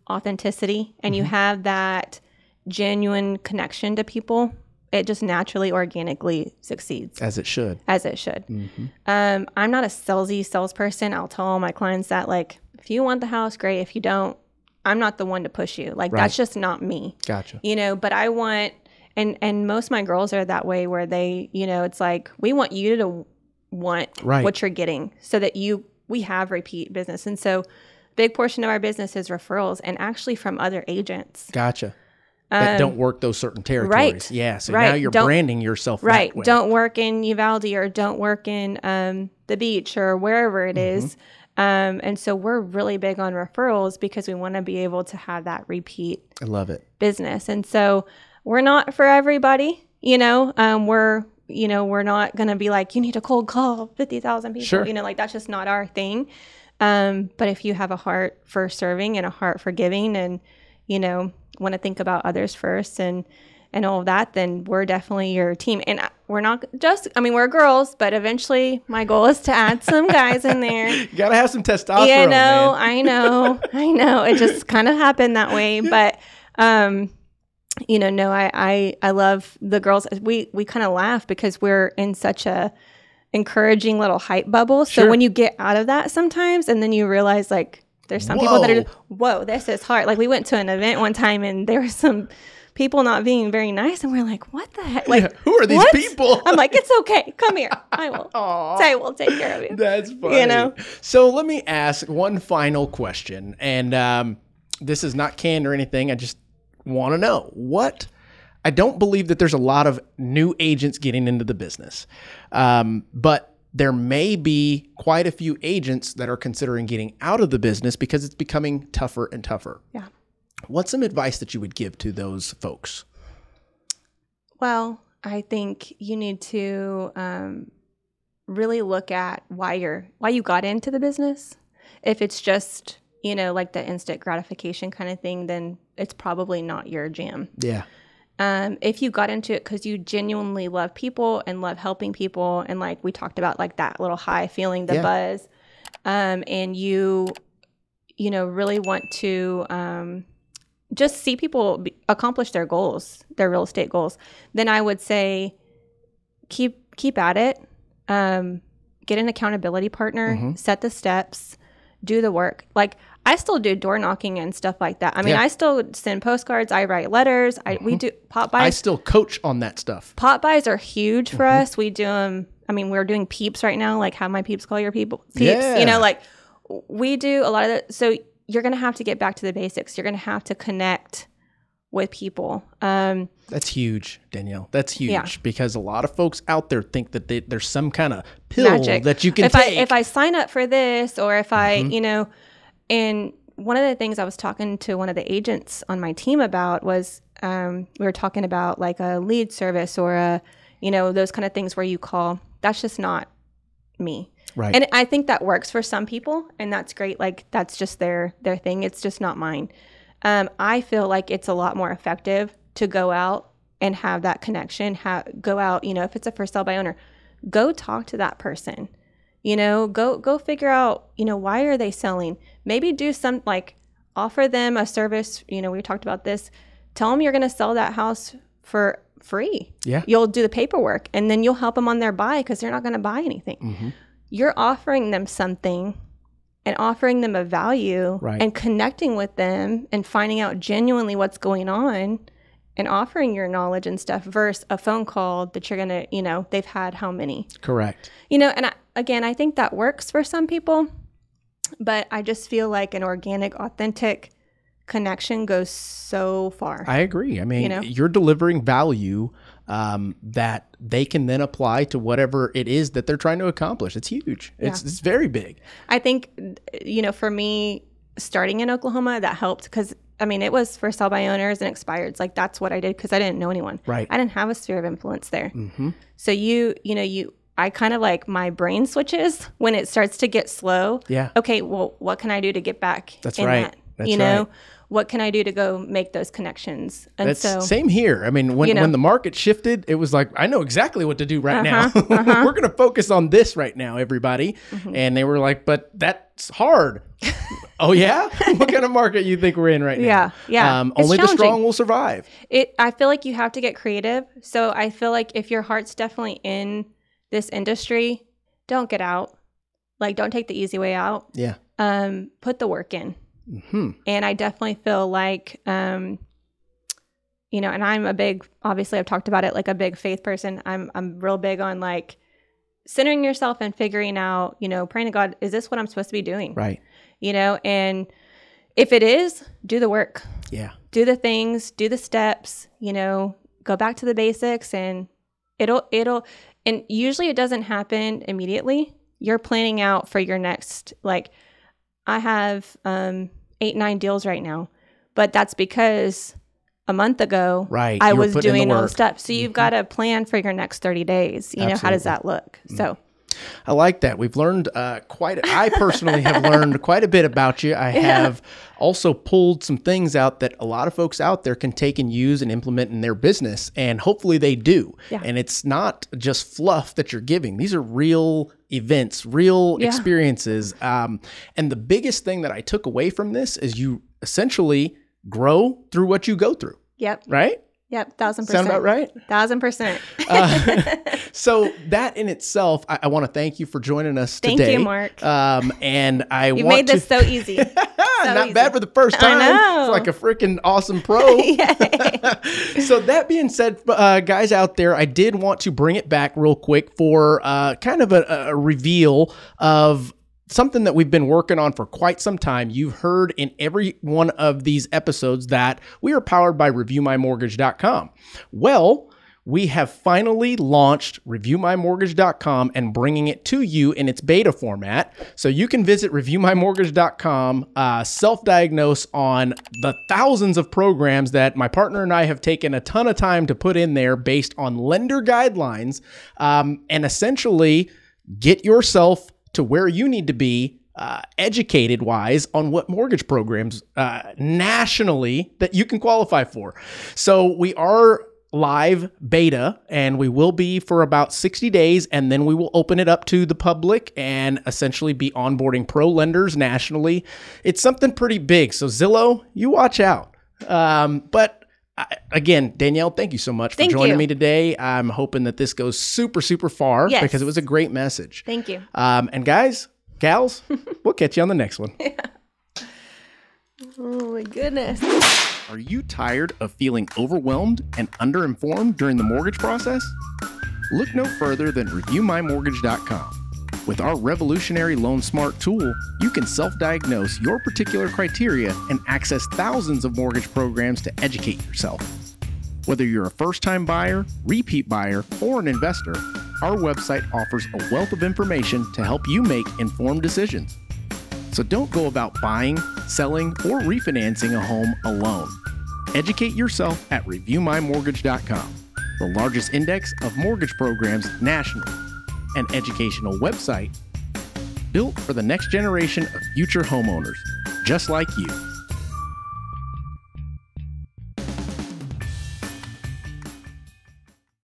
authenticity and you have that genuine connection to people it just naturally organically succeeds. As it should. as it should. Hmm um i'm not a salesy salesperson. I'll tell all my clients that like if you want the house great. If you don't i'm not the one to push you. Like Right. that's just not me. Gotcha. you know but i want and and most of my girls are that way where they you know it's like we want you to want Right. what you're getting so that you we have repeat business and so big portion of our business is referrals and actually from other agents Gotcha. That Um, don't work those certain territories. right, Yeah. So right. now you're Don't- branding yourself that right don't work in uvalde or don't work in um, the beach or wherever it Mm-hmm. is um, and so we're really big on referrals because we want to be able to have that repeat I love it. business. And so we're not for everybody, you know, um, we're, you know, we're not going to be like, you need a cold call 50,000 people, Sure. you know, like that's just not our thing. Um, but if you have a heart for serving and a heart for giving and, you know, want to think about others first and, and all of that, then we're definitely your team. And we're not just, I mean, we're girls, but eventually my goal is to add some guys in there. You gotta have some testosterone. Yeah, no, man. I know, I know. It just kind of happened that way, but um, you know, no, I, I, I love the girls. We we kind of laugh because we're in such a encouraging little hype bubble. So Sure. when you get out of that sometimes, and then you realize like there's some people that are, whoa, this is hard. Like we went to an event one time, and there were some people not being very nice, and we're like, what the heck? Like, Yeah, who are these what? people? I'm like, it's okay. Come here. I will. I will take care of you. That's funny. You know? So let me ask one final question, and um, this is not canned or anything. I just want to know what. I don't believe that there's a lot of new agents getting into the business, um, but there may be quite a few agents that are considering getting out of the business because it's becoming tougher and tougher. Yeah. What's some advice that you would give to those folks? Well, I think you need to um, really look at why you're why you got into the business. If it's just you know like the instant gratification kind of thing, then it's probably not your jam. Yeah. Um, if you got into it because you genuinely love people and love helping people, and like we talked about, like that little high feeling, the Yeah. buzz, um, and you, you know, really want to um, just see people be- accomplish their goals, their real estate goals, then I would say keep keep at it. Um, get an accountability partner, Mhm. set the steps, do the work. Like I still do door knocking and stuff like that. I mean, Yeah. I still send postcards. I write letters. I we do pop I still coach on that stuff. pop bys are huge for Mm-hmm. us. We do them. I mean, we're doing peeps right now. Like, have my peeps call your people peeps. Yeah. You know, like we do a lot of that. So you're gonna have to get back to the basics. You're gonna have to connect with people. Um, That's huge, Danielle. That's huge Yeah. because a lot of folks out there think that they, there's some kind of pill magic that you can if take. Mm-hmm. I if I sign up for this or if I you know, and one of the things I was talking to one of the agents on my team about was um, we were talking about like a lead service or a you know those kind of things where you call. That's just not me. right. And I think that works for some people, and that's great. Like that's just their their thing. It's just not mine. Um, I feel like it's a lot more effective to go out and have that connection. Ha- go out, you know, if it's a first sale by owner, go talk to that person. You know, go go figure out, you know, why are they selling? Maybe do some like offer them a service. You know, we talked about this. Tell them you're going to sell that house for free. Yeah. You'll do the paperwork, and then you'll help them on their buy because they're not going to buy anything hmm you're offering them something and offering them a value Right. and connecting with them and finding out genuinely what's going on and offering your knowledge and stuff versus a phone call that you're gonna you know they've had how many Correct. you know and I, again i think that works for some people but i just feel like an organic authentic connection goes so far I agree. I mean, You know? you're delivering value um, that they can then apply to whatever it is that they're trying to accomplish. It's huge. It's it's very big. I think, you know, for me, starting in Oklahoma, that helped because I mean, it was for sell by owners and expireds. Like that's what I did because I didn't know anyone. Right. I didn't have a sphere of influence there. hmm So you, you know, you, I kind of like my brain switches when it starts to get slow. Yeah. Okay, well, what can I do to get back? That's in right. That? That's you know, right. what can I do to go make those connections? And That's so, same here. I mean, when, You know. when the market shifted, it was like, I know exactly what to do right now. Uh-huh, uh-huh. Mm-hmm. We're going to focus on this right now, everybody. And they were like, but that's hard. oh, yeah? what kind of market you think we're in right now? Yeah, yeah. Um, only the strong will survive. it i feel like you have to get creative so i feel like if your heart's definitely in this industry don't get out like don't take the easy way out Yeah. um put the work in Hmm. and i definitely feel like um you know and i'm a big obviously i've talked about it like a big faith person i'm i'm real big on like centering yourself and figuring out you know praying to god is this what i'm supposed to be doing Right. you know and if it is do the work Yeah. do the things, do the steps, you know, go back to the basics and it'll it'll and usually it doesn't happen immediately. You're planning out for your next like I have um 8 9 deals right now, but that's because a month ago Right. I was putting in the doing all the. Mm-hmm. steps. So you've got to plan for your next 30 days. You know, how does that look? So I like that. We've learned uh, quite. I personally have learned quite a bit about you. I have also pulled some things out that a lot of folks out there can take and use and implement in their business, and hopefully they do. Yeah. And it's not just fluff that you're giving; these are real events, real Yeah. experiences. Um, and the biggest thing that I took away from this is you essentially grow through what you go through. yep. Right? Yep, thousand percent. Sound about right? Thousand percent. Uh, so that in itself, I, I want to thank you for joining us Thank today. you, Mark. Um, and I You made to this so easy. not easy. bad for the first time. I know. It's like a freaking awesome pro. So that being said, uh, guys out there, I did want to bring it back real quick for uh, kind of a, a reveal of something that we've been working on for quite some time. You've heard in every one of these episodes that we are powered by ReviewMyMortgage.com. Well, we have finally launched reviewmymortgage.com and bringing it to you in its beta format. So you can visit reviewmymortgage.com, uh, self diagnose on the thousands of programs that my partner and I have taken a ton of time to put in there based on lender guidelines, um, and essentially get yourself to where you need to be uh, educated wise on what mortgage programs uh, nationally that you can qualify for. So we are live beta and we will be for about 60 days and then we will open it up to the public and essentially be onboarding pro lenders nationally. It's something pretty big. So Zillow, you watch out. Um, but I, again, Danielle, thank you so much for Thank joining you. me today. I'm hoping that this goes super, super far Yes. because it was a great message. Thank you. Um, and guys, gals, we'll catch you on the next one. Yeah. Oh my goodness. Are you tired of feeling overwhelmed and underinformed during the mortgage process? Look no further than ReviewMyMortgage.com. With our revolutionary Loan Smart tool, you can self diagnose your particular criteria and access thousands of mortgage programs to educate yourself. Whether you're a first time buyer, repeat buyer, or an investor, our website offers a wealth of information to help you make informed decisions. So don't go about buying, selling, or refinancing a home alone. Educate yourself at ReviewMyMortgage.com, the largest index of mortgage programs nationally, an educational website built for the next generation of future homeowners, just like you.